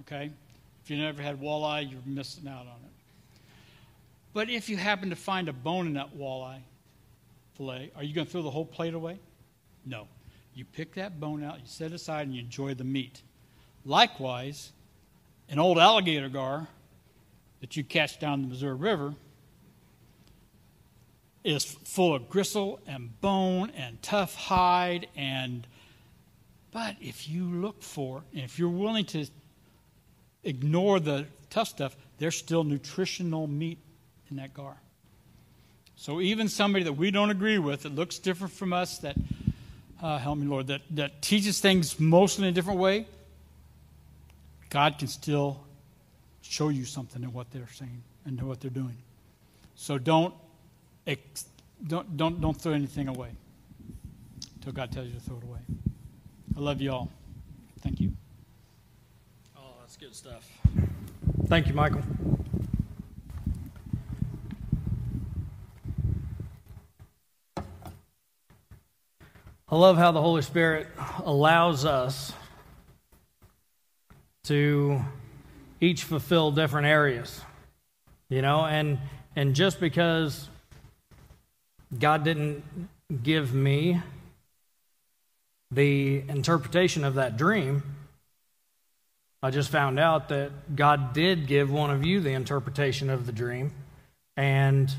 Okay? If you never had walleye, you're missing out on it. But if you happen to find a bone in that walleye fillet, are you going to throw the whole plate away? No. You pick that bone out, you set it aside, and you enjoy the meat. Likewise, an old alligator gar that you catch down the Missouri River is full of gristle and bone and tough hide and but if you look for if you're willing to ignore the tough stuff there's still nutritional meat in that gar so even somebody that we don't agree with that looks different from us that uh, help me, Lord, that, that teaches things mostly in a different way, God can still show you something in what they're saying and what they're doing. So don't, don't, don't, don't throw anything away until God tells you to throw it away. I love you all. Thank you. Oh, that's good stuff. Thank you, Michael. I love how the Holy Spirit allows us to each fulfill different areas. You know, and and just because God didn't give me the interpretation of that dream, I just found out that God did give one of you the interpretation of the dream. And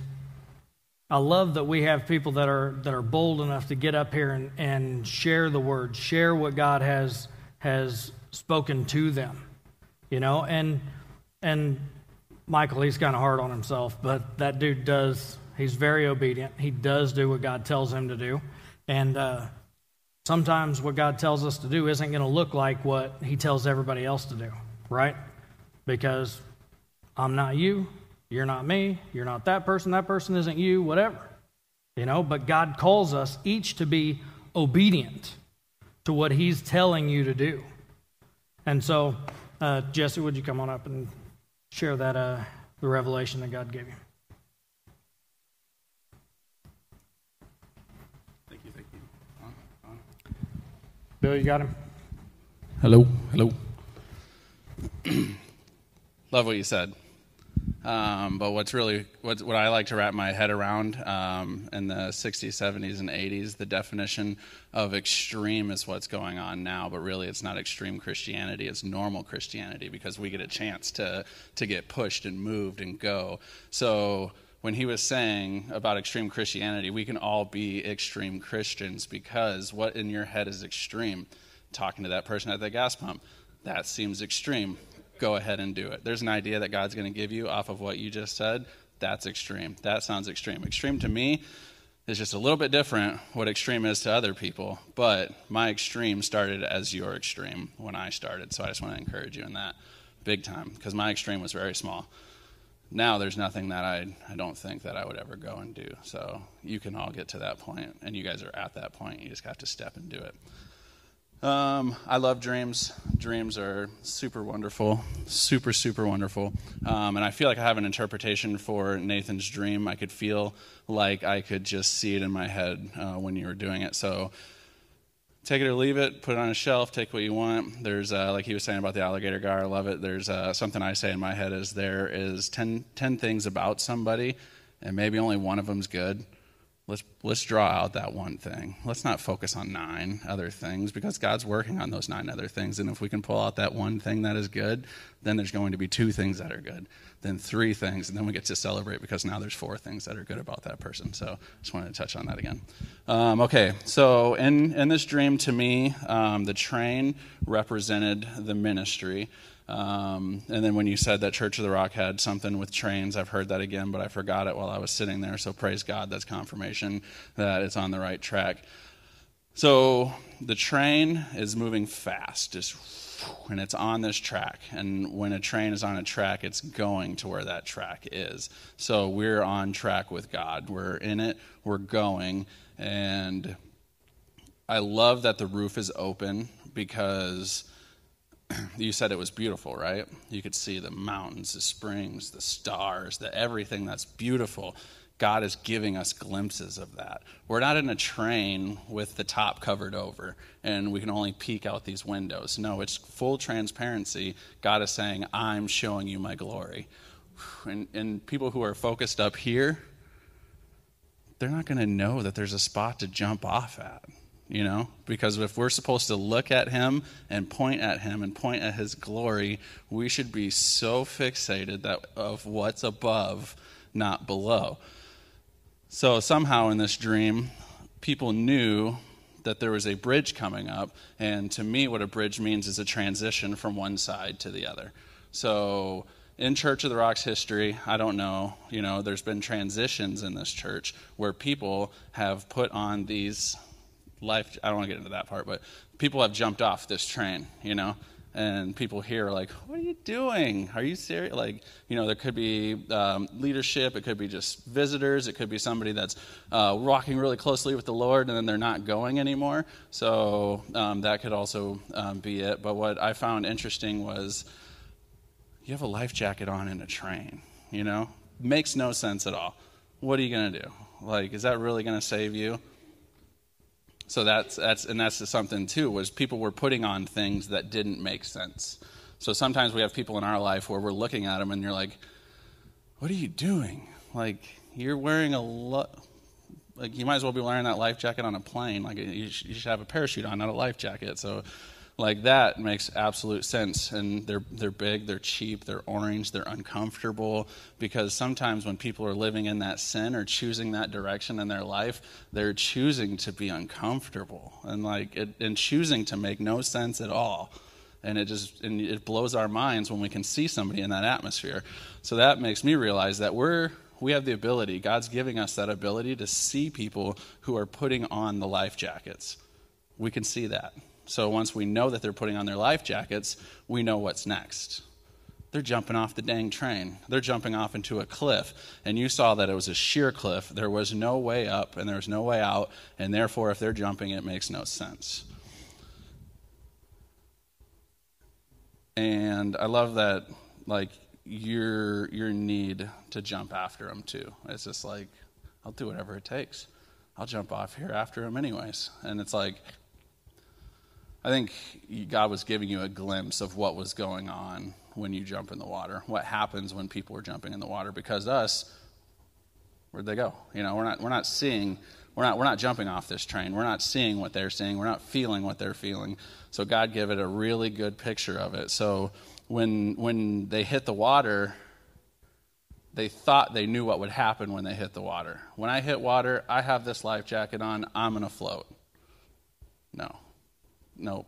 I love that we have people that are that are bold enough to get up here and, and share the word, share what God has has spoken to them. You know, and and Michael, he's kind of hard on himself, but that dude does. He's very obedient. He does do what God tells him to do, and uh, sometimes what God tells us to do isn't going to look like what He tells everybody else to do, right? Because I'm not you, you're not me. You're not that person. That person isn't you, whatever. You know, but God calls us each to be obedient to what He's telling you to do. And so, uh, Jesse, would you come on up and share that, uh, the revelation that God gave you? Thank you, thank you. Bill, you got him? Hello, hello. Love what you said. Um, but what's really what, what I like to wrap my head around um, in the 60s, 70s, and 80s, the definition of extreme is what's going on now. But really, it's not extreme Christianity; it's normal Christianity because we get a chance to to get pushed and moved and go. So when he was saying about extreme Christianity, we can all be extreme Christians because what in your head is extreme? Talking to that person at the gas pump, that seems extreme go ahead and do it. There's an idea that God's going to give you off of what you just said. That's extreme. That sounds extreme. Extreme to me is just a little bit different what extreme is to other people, but my extreme started as your extreme when I started. So I just want to encourage you in that big time because my extreme was very small. Now there's nothing that I, I don't think that I would ever go and do. So you can all get to that point, and you guys are at that point. You just have to step and do it. Um, I love dreams. Dreams are super wonderful, super, super wonderful. Um, and I feel like I have an interpretation for Nathan's dream. I could feel like I could just see it in my head uh, when you were doing it. So take it or leave it, put it on a shelf, take what you want. There's, uh, like he was saying about the alligator guy, I love it. There's uh, something I say in my head is there is 10, 10 things about somebody, and maybe only one of them's good let's let's draw out that one thing. Let's not focus on nine other things because God's working on those nine other things. And if we can pull out that one thing that is good, then there's going to be two things that are good, then three things, and then we get to celebrate because now there's four things that are good about that person. So just wanted to touch on that again. Um, okay, so in in this dream, to me, um, the train represented the ministry. Um, and then when you said that Church of the Rock had something with trains, I've heard that again, but I forgot it while I was sitting there. So praise God, that's confirmation that it's on the right track. So the train is moving fast, just and it's on this track. And when a train is on a track, it's going to where that track is. So we're on track with God. We're in it, we're going. And I love that the roof is open because you said it was beautiful, right? You could see the mountains, the springs, the stars, the everything that's beautiful. God is giving us glimpses of that. We're not in a train with the top covered over and we can only peek out these windows. No, it's full transparency. God is saying, I'm showing you my glory. And, and people who are focused up here, they're not going to know that there's a spot to jump off at you know? Because if we're supposed to look at him and point at him and point at his glory, we should be so fixated that of what's above, not below. So somehow in this dream, people knew that there was a bridge coming up, and to me what a bridge means is a transition from one side to the other. So in Church of the Rocks history, I don't know, you know, there's been transitions in this church where people have put on these life i don't want to get into that part but people have jumped off this train you know? And people here are like what are you doing? Are you serious like you know there could be um, leadership it could be just visitors it could be somebody that's uh, walking really closely with the lord and then they're not going anymore. So um, that could also um, be it. But what i found interesting was you have a life jacket on in a train you know? Makes no sense at all. What are you going to do? Like is that really going to save you so that's that's and that's something too was people were putting on things that didn't make sense. So sometimes we have people in our life where we're looking at them and you're like, "What are you doing? Like you're wearing a lot." Like you might as well be wearing that life jacket on a plane. Like you should, you should have a parachute on, not a life jacket. So like that makes absolute sense. And they're they're big they're cheap they're orange they're uncomfortable. Because sometimes when people are living in that sin or choosing that direction in their life they're choosing to be uncomfortable. And like it, and choosing to make no sense at all. And it just and it blows our minds when we can see somebody in that atmosphere. So that makes me realize that we're we have the ability god's giving us that ability to see people who are putting on the life jackets. We can see that so once we know that they're putting on their life jackets, we know what's next. They're jumping off the dang train. They're jumping off into a cliff. And you saw that it was a sheer cliff. There was no way up and there was no way out. And therefore, if they're jumping, it makes no sense. And I love that, like, your, your need to jump after them, too. It's just like, I'll do whatever it takes. I'll jump off here after him, anyways. And it's like, I think God was giving you a glimpse of what was going on when you jump in the water, what happens when people are jumping in the water. Because us, where'd they go? You know, we're not, we're not seeing, we're not, we're not jumping off this train. We're not seeing what they're seeing. We're not feeling what they're feeling. So God gave it a really good picture of it. So when, when they hit the water, they thought they knew what would happen when they hit the water. When I hit water, I have this life jacket on, I'm going to float. No, Nope.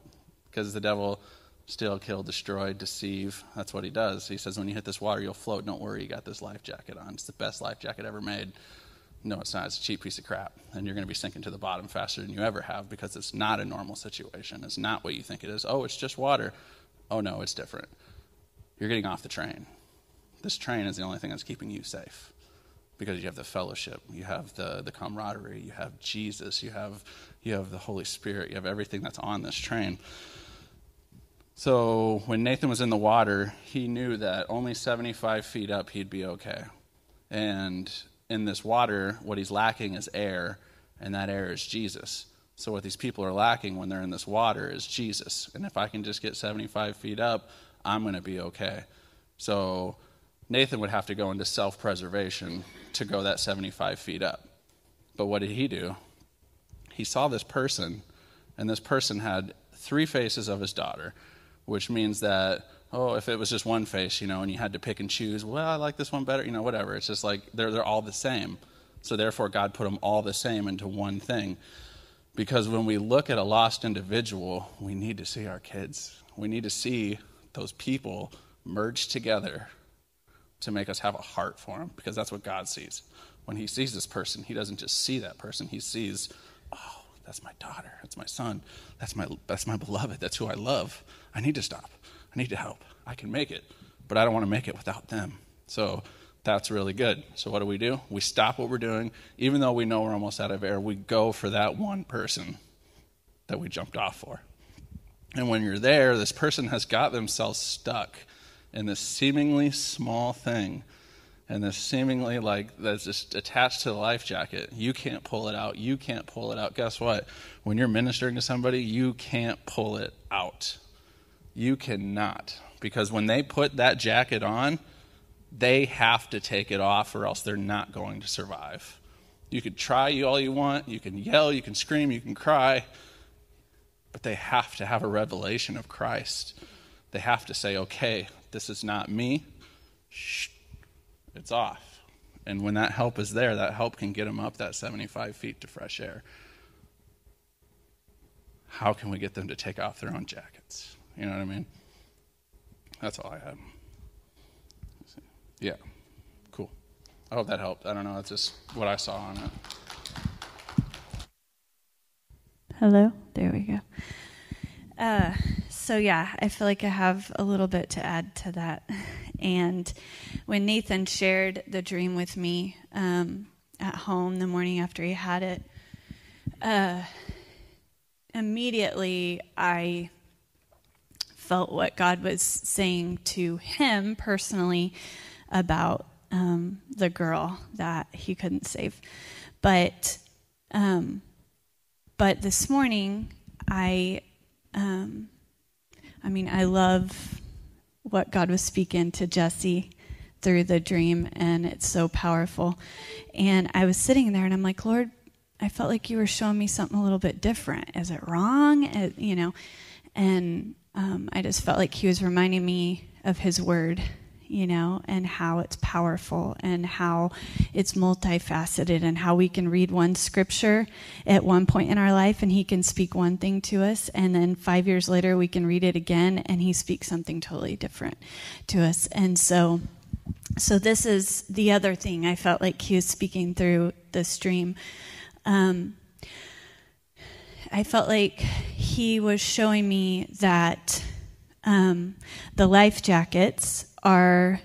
Because the devil steal, kill, destroy, deceive. That's what he does. He says, when you hit this water, you'll float. Don't worry, you got this life jacket on. It's the best life jacket ever made. No, it's not. It's a cheap piece of crap. And you're going to be sinking to the bottom faster than you ever have because it's not a normal situation. It's not what you think it is. Oh, it's just water. Oh, no, it's different. You're getting off the train. This train is the only thing that's keeping you safe because you have the fellowship, you have the, the camaraderie, you have Jesus, you have, you have the Holy Spirit, you have everything that's on this train. So when Nathan was in the water, he knew that only 75 feet up he'd be okay. And in this water, what he's lacking is air, and that air is Jesus. So what these people are lacking when they're in this water is Jesus. And if I can just get 75 feet up, I'm going to be okay. So Nathan would have to go into self preservation to go that 75 feet up. But what did he do? He saw this person, and this person had three faces of his daughter, which means that, oh, if it was just one face, you know, and you had to pick and choose, well, I like this one better, you know, whatever. It's just like they're, they're all the same. So therefore, God put them all the same into one thing. Because when we look at a lost individual, we need to see our kids. We need to see those people merged together to make us have a heart for them because that's what God sees. When He sees this person, He doesn't just see that person, He sees, oh, that's my daughter, that's my son, that's my, that's my beloved, that's who I love. I need to stop, I need to help. I can make it, but I don't want to make it without them. So that's really good. So what do we do? We stop what we're doing, even though we know we're almost out of air, we go for that one person that we jumped off for. And when you're there, this person has got themselves stuck in this seemingly small thing and this seemingly like that's just attached to the life jacket. You can't pull it out. You can't pull it out. Guess what? When you're ministering to somebody, you can't pull it out. You cannot. Because when they put that jacket on, they have to take it off or else they're not going to survive. You can try you all you want, you can yell, you can scream, you can cry, but they have to have a revelation of Christ. They have to say, okay, this is not me. Shh, it's off. And when that help is there, that help can get them up that 75 feet to fresh air. How can we get them to take off their own jackets? You know what I mean? That's all I had. Yeah, cool. I hope that helped. I don't know. That's just what I saw on it. Hello? There we go. Uh, so, yeah, I feel like I have a little bit to add to that. And when Nathan shared the dream with me um, at home the morning after he had it, uh, immediately I felt what God was saying to him personally about um, the girl that he couldn't save. But um, but this morning, I um, I mean, I love what God was speaking to Jesse through the dream, and it's so powerful. And I was sitting there, and I'm like, Lord, I felt like you were showing me something a little bit different. Is it wrong? Uh, you know, and um, I just felt like He was reminding me of His Word you know, and how it's powerful and how it's multifaceted and how we can read one scripture at one point in our life and he can speak one thing to us and then 5 years later we can read it again and he speaks something totally different to us. And so so this is the other thing I felt like he was speaking through the stream. Um, I felt like he was showing me that um, the life jackets are,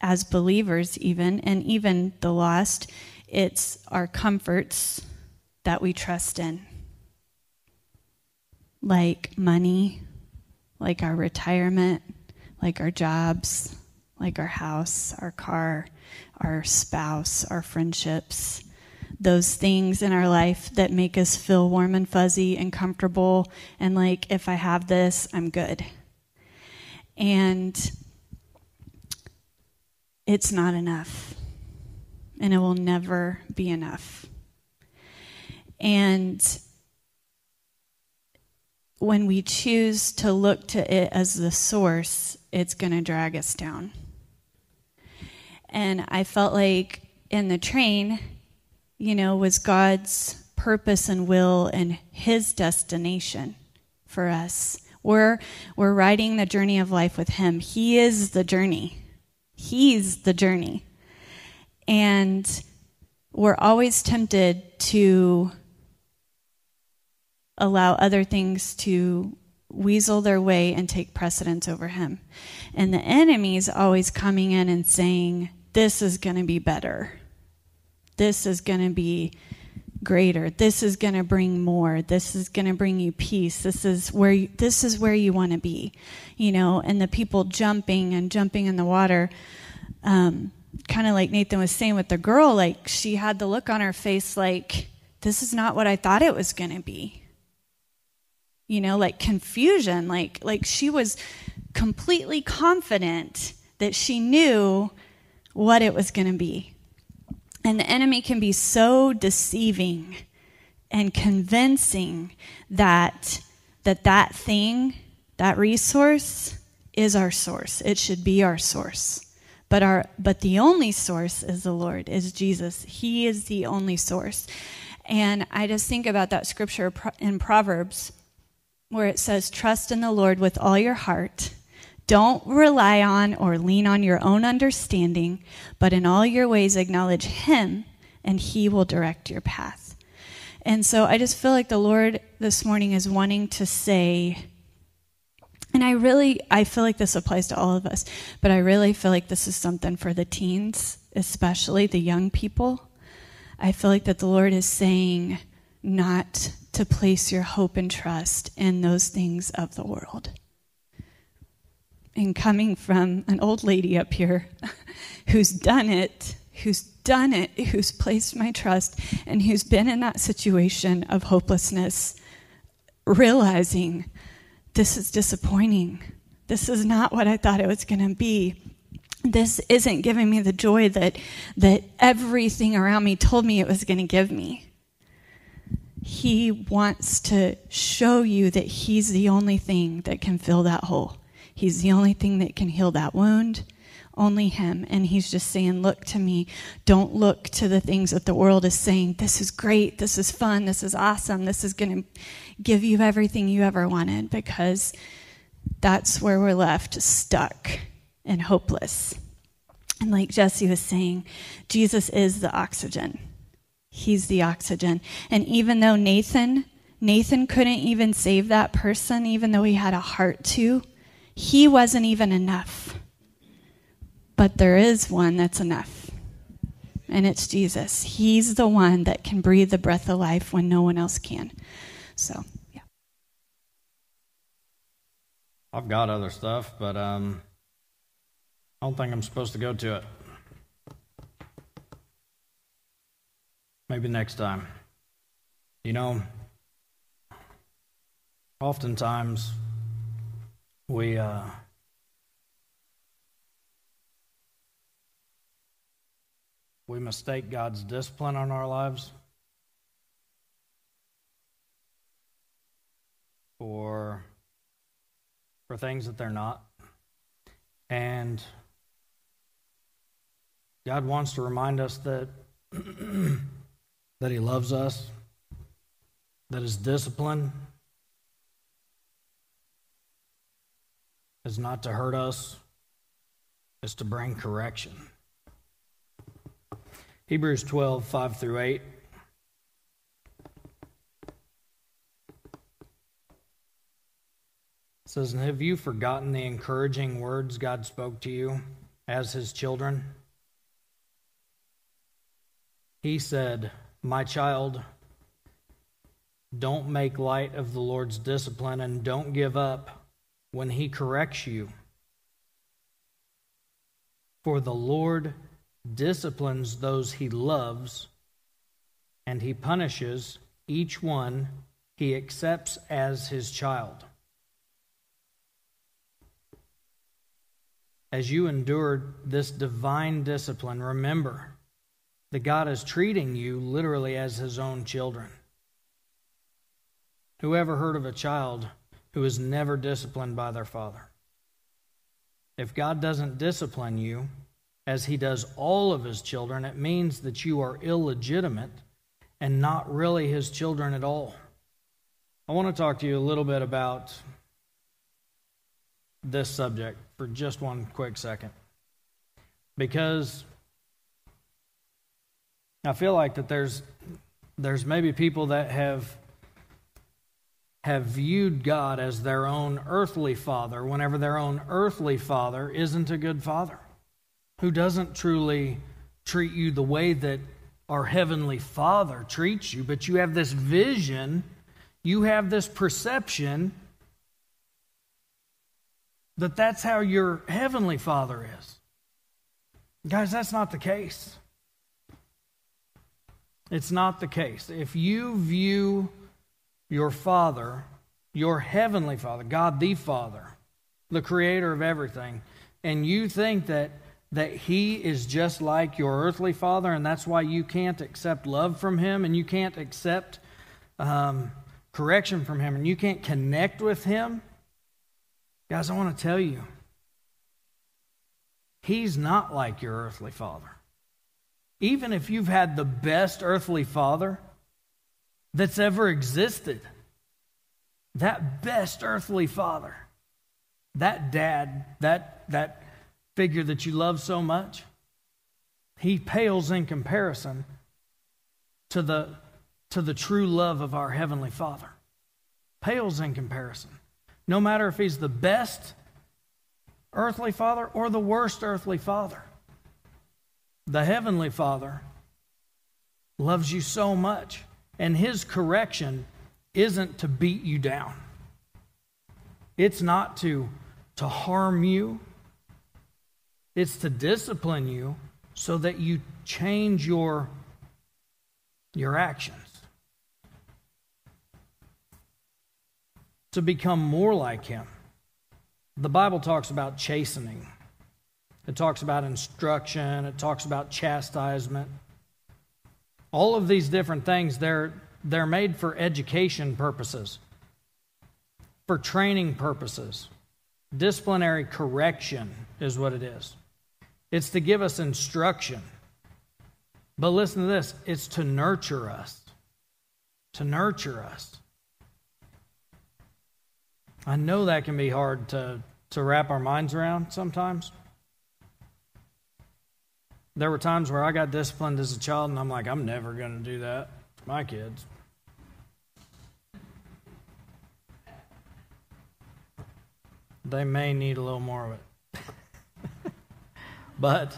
as believers, even, and even the lost, it's our comforts that we trust in, like money, like our retirement, like our jobs, like our house, our car, our spouse, our friendships, those things in our life that make us feel warm and fuzzy and comfortable, and like, if I have this, I'm good. And it's not enough. And it will never be enough. And when we choose to look to it as the source, it's going to drag us down. And I felt like in the train, you know, was God's purpose and will and his destination for us. We're, we're riding the journey of life with him. He is the journey. He's the journey. And we're always tempted to allow other things to weasel their way and take precedence over him. And the enemy's always coming in and saying, This is going to be better. This is going to be greater. This is going to bring more. This is going to bring you peace. This is where you, this is where you want to be, you know. And the people jumping and jumping in the water, um, kind of like Nathan was saying with the girl, like she had the look on her face, like this is not what I thought it was going to be. You know, like confusion, like like she was completely confident that she knew what it was going to be. And the enemy can be so deceiving and convincing that that that thing, that resource is our source. It should be our source. But our but the only source is the Lord, is Jesus. He is the only source. And I just think about that scripture in Proverbs where it says trust in the Lord with all your heart don't rely on or lean on your own understanding, but in all your ways acknowledge Him, and He will direct your path. And so I just feel like the Lord this morning is wanting to say, and I really, I feel like this applies to all of us, but I really feel like this is something for the teens, especially the young people. I feel like that the Lord is saying not to place your hope and trust in those things of the world and coming from an old lady up here who's done it, who's done it, who's placed my trust, and who's been in that situation of hopelessness, realizing this is disappointing. This is not what I thought it was going to be. This isn't giving me the joy that, that everything around me told me it was going to give me. He wants to show you that He's the only thing that can fill that hole. He's the only thing that can heal that wound. Only Him. And He's just saying, Look to me. Don't look to the things that the world is saying. This is great. This is fun. This is awesome. This is going to give you everything you ever wanted because that's where we're left stuck and hopeless. And like Jesse was saying, Jesus is the oxygen. He's the oxygen. And even though Nathan, Nathan couldn't even save that person, even though he had a heart to, he wasn't even enough. But there is one that's enough. And it's Jesus. He's the one that can breathe the breath of life when no one else can. So, yeah. I've got other stuff, but um, I don't think I'm supposed to go to it. Maybe next time. You know, oftentimes we uh, we mistake God's discipline on our lives for for things that they're not. And God wants to remind us that that he loves us, that his discipline is not to hurt us, it's to bring correction. Hebrews 12, 5 through 8. says, And have you forgotten the encouraging words God spoke to you as his children? He said, My child, don't make light of the Lord's discipline and don't give up when he corrects you. For the Lord disciplines those he loves, and he punishes each one he accepts as his child. As you endured this divine discipline, remember that God is treating you literally as his own children. Whoever heard of a child who is never disciplined by their father. If God doesn't discipline you, as he does all of his children, it means that you are illegitimate and not really his children at all. I want to talk to you a little bit about this subject for just one quick second. Because I feel like that there's there's maybe people that have have viewed God as their own earthly father whenever their own earthly father isn't a good father, who doesn't truly treat you the way that our heavenly father treats you, but you have this vision, you have this perception that that's how your heavenly father is. Guys, that's not the case. It's not the case. If you view your Father, your heavenly Father, God the Father, the creator of everything, and you think that that he is just like your earthly father, and that's why you can't accept love from him, and you can't accept um, correction from him, and you can't connect with him. Guys, I want to tell you, he's not like your earthly father. Even if you've had the best earthly father that's ever existed, that best earthly father, that dad, that, that figure that you love so much, he pales in comparison to the, to the true love of our Heavenly Father. Pales in comparison. No matter if he's the best earthly father or the worst earthly father the Heavenly Father loves you so much, and His correction isn't to beat you down. It's not to, to harm you. It's to discipline you so that you change your, your actions. To become more like Him. The Bible talks about chastening. It talks about instruction, it talks about chastisement. All of these different things, they're, they're made for education purposes, for training purposes. Disciplinary correction is what it is. It's to give us instruction. But listen to this it's to nurture us. To nurture us. I know that can be hard to, to wrap our minds around sometimes. There were times where I got disciplined as a child, and I'm like, I'm never going to do that to my kids. They may need a little more of it. but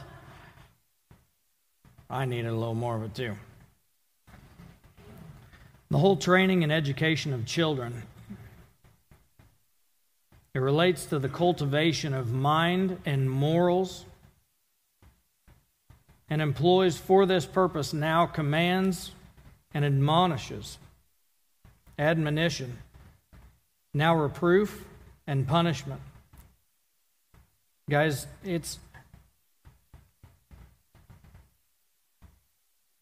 I needed a little more of it too. The whole training and education of children it relates to the cultivation of mind and morals and employs for this purpose now commands and admonishes, admonition, now reproof and punishment. Guys, it's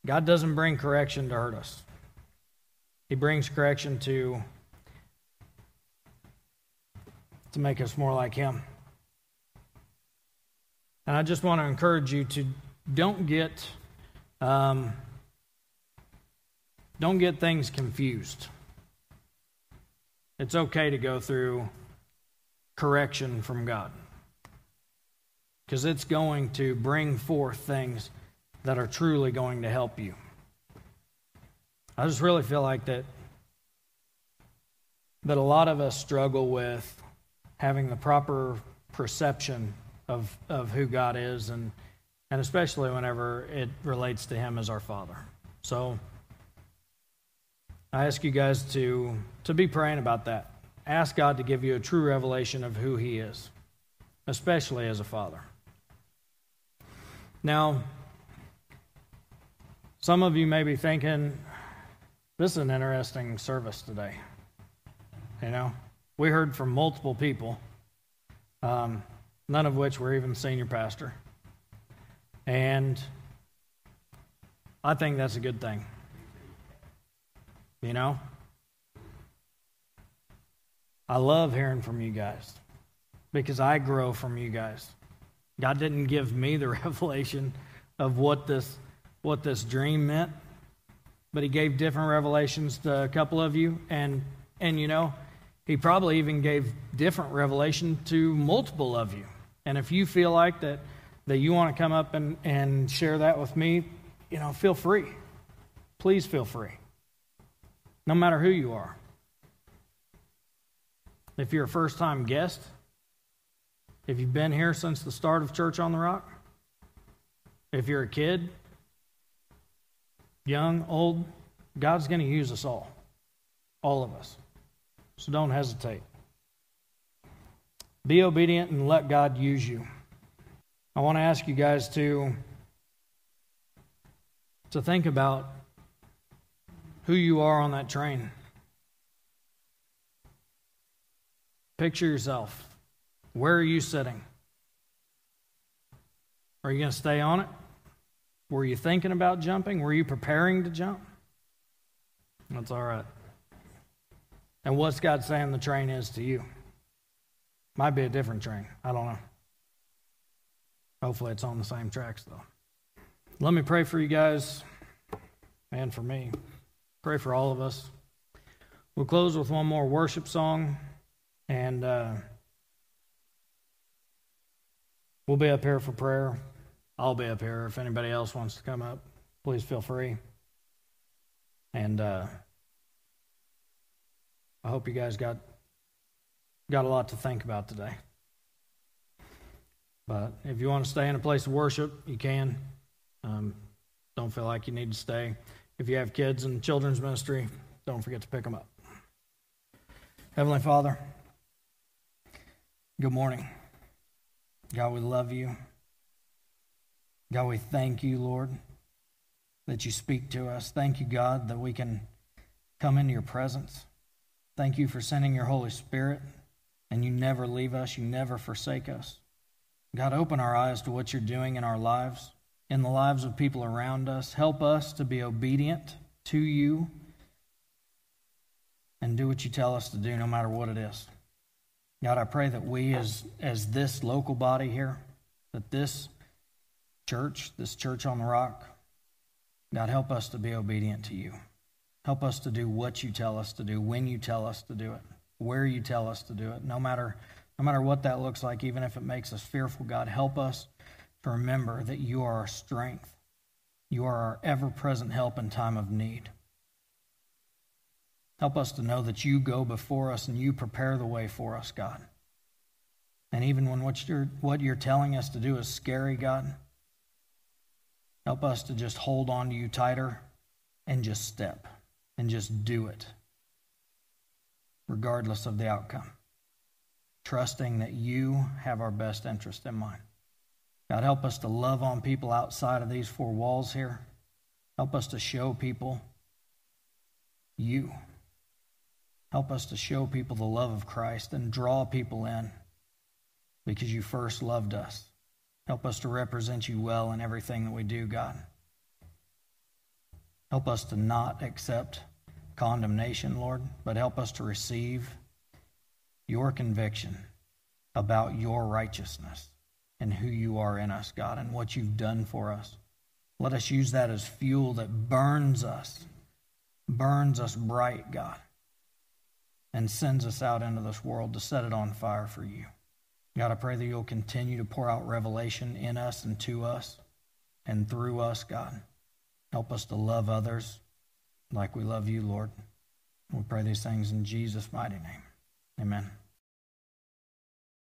God doesn't bring correction to hurt us. He brings correction to to make us more like him. And I just want to encourage you to don't get um, don't get things confused. It's okay to go through correction from God because it's going to bring forth things that are truly going to help you. I just really feel like that that a lot of us struggle with having the proper perception of, of who God is and and especially whenever it relates to Him as our Father. So I ask you guys to, to be praying about that. Ask God to give you a true revelation of who He is, especially as a Father. Now, some of you may be thinking, this is an interesting service today. You know, we heard from multiple people, um, none of which were even senior pastor. And I think that's a good thing. You know? I love hearing from you guys because I grow from you guys. God didn't give me the revelation of what this what this dream meant, but he gave different revelations to a couple of you and and you know, he probably even gave different revelation to multiple of you. And if you feel like that that you want to come up and, and share that with me, you know, feel free. Please feel free. No matter who you are. If you're a first time guest, if you've been here since the start of Church on the Rock, if you're a kid, young, old, God's going to use us all. All of us. So don't hesitate. Be obedient and let God use you. I want to ask you guys to to think about who you are on that train. Picture yourself. Where are you sitting? Are you going to stay on it? Were you thinking about jumping? Were you preparing to jump? That's all right. And what's God saying the train is to you? Might be a different train. I don't know. Hopefully, it's on the same tracks, though. Let me pray for you guys and for me. Pray for all of us. We'll close with one more worship song, and uh, we'll be up here for prayer. I'll be up here. If anybody else wants to come up, please feel free. And uh, I hope you guys got got a lot to think about today. But if you want to stay in a place of worship, you can. Um, don't feel like you need to stay. If you have kids in children's ministry, don't forget to pick them up. Heavenly Father, good morning. God, we love you. God, we thank you, Lord, that you speak to us. Thank you, God, that we can come into your presence. Thank you for sending your Holy Spirit, and you never leave us, you never forsake us. God, open our eyes to what you're doing in our lives, in the lives of people around us. Help us to be obedient to you and do what you tell us to do, no matter what it is. God, I pray that we, as, as this local body here, that this church, this church on the rock, God, help us to be obedient to you. Help us to do what you tell us to do, when you tell us to do it, where you tell us to do it, no matter, no matter what that looks like, even if it makes us fearful. God, help us to remember that you are our strength. You are our ever present help in time of need. Help us to know that you go before us and you prepare the way for us, God. And even when what you're, what you're telling us to do is scary, God, help us to just hold on to you tighter and just step and just do it, regardless of the outcome, trusting that you have our best interest in mind. God, help us to love on people outside of these four walls here. Help us to show people you. Help us to show people the love of Christ and draw people in because you first loved us. Help us to represent you well in everything that we do, God. Help us to not accept condemnation, Lord, but help us to receive your conviction about your righteousness and who you are in us, God, and what you've done for us. Let us use that as fuel that burns us, burns us bright, God, and sends us out into this world to set it on fire for you. God, I pray that you'll continue to pour out revelation in us and to us and through us, God. Help us to love others like we love you, Lord. We pray these things in Jesus' mighty name. Amen.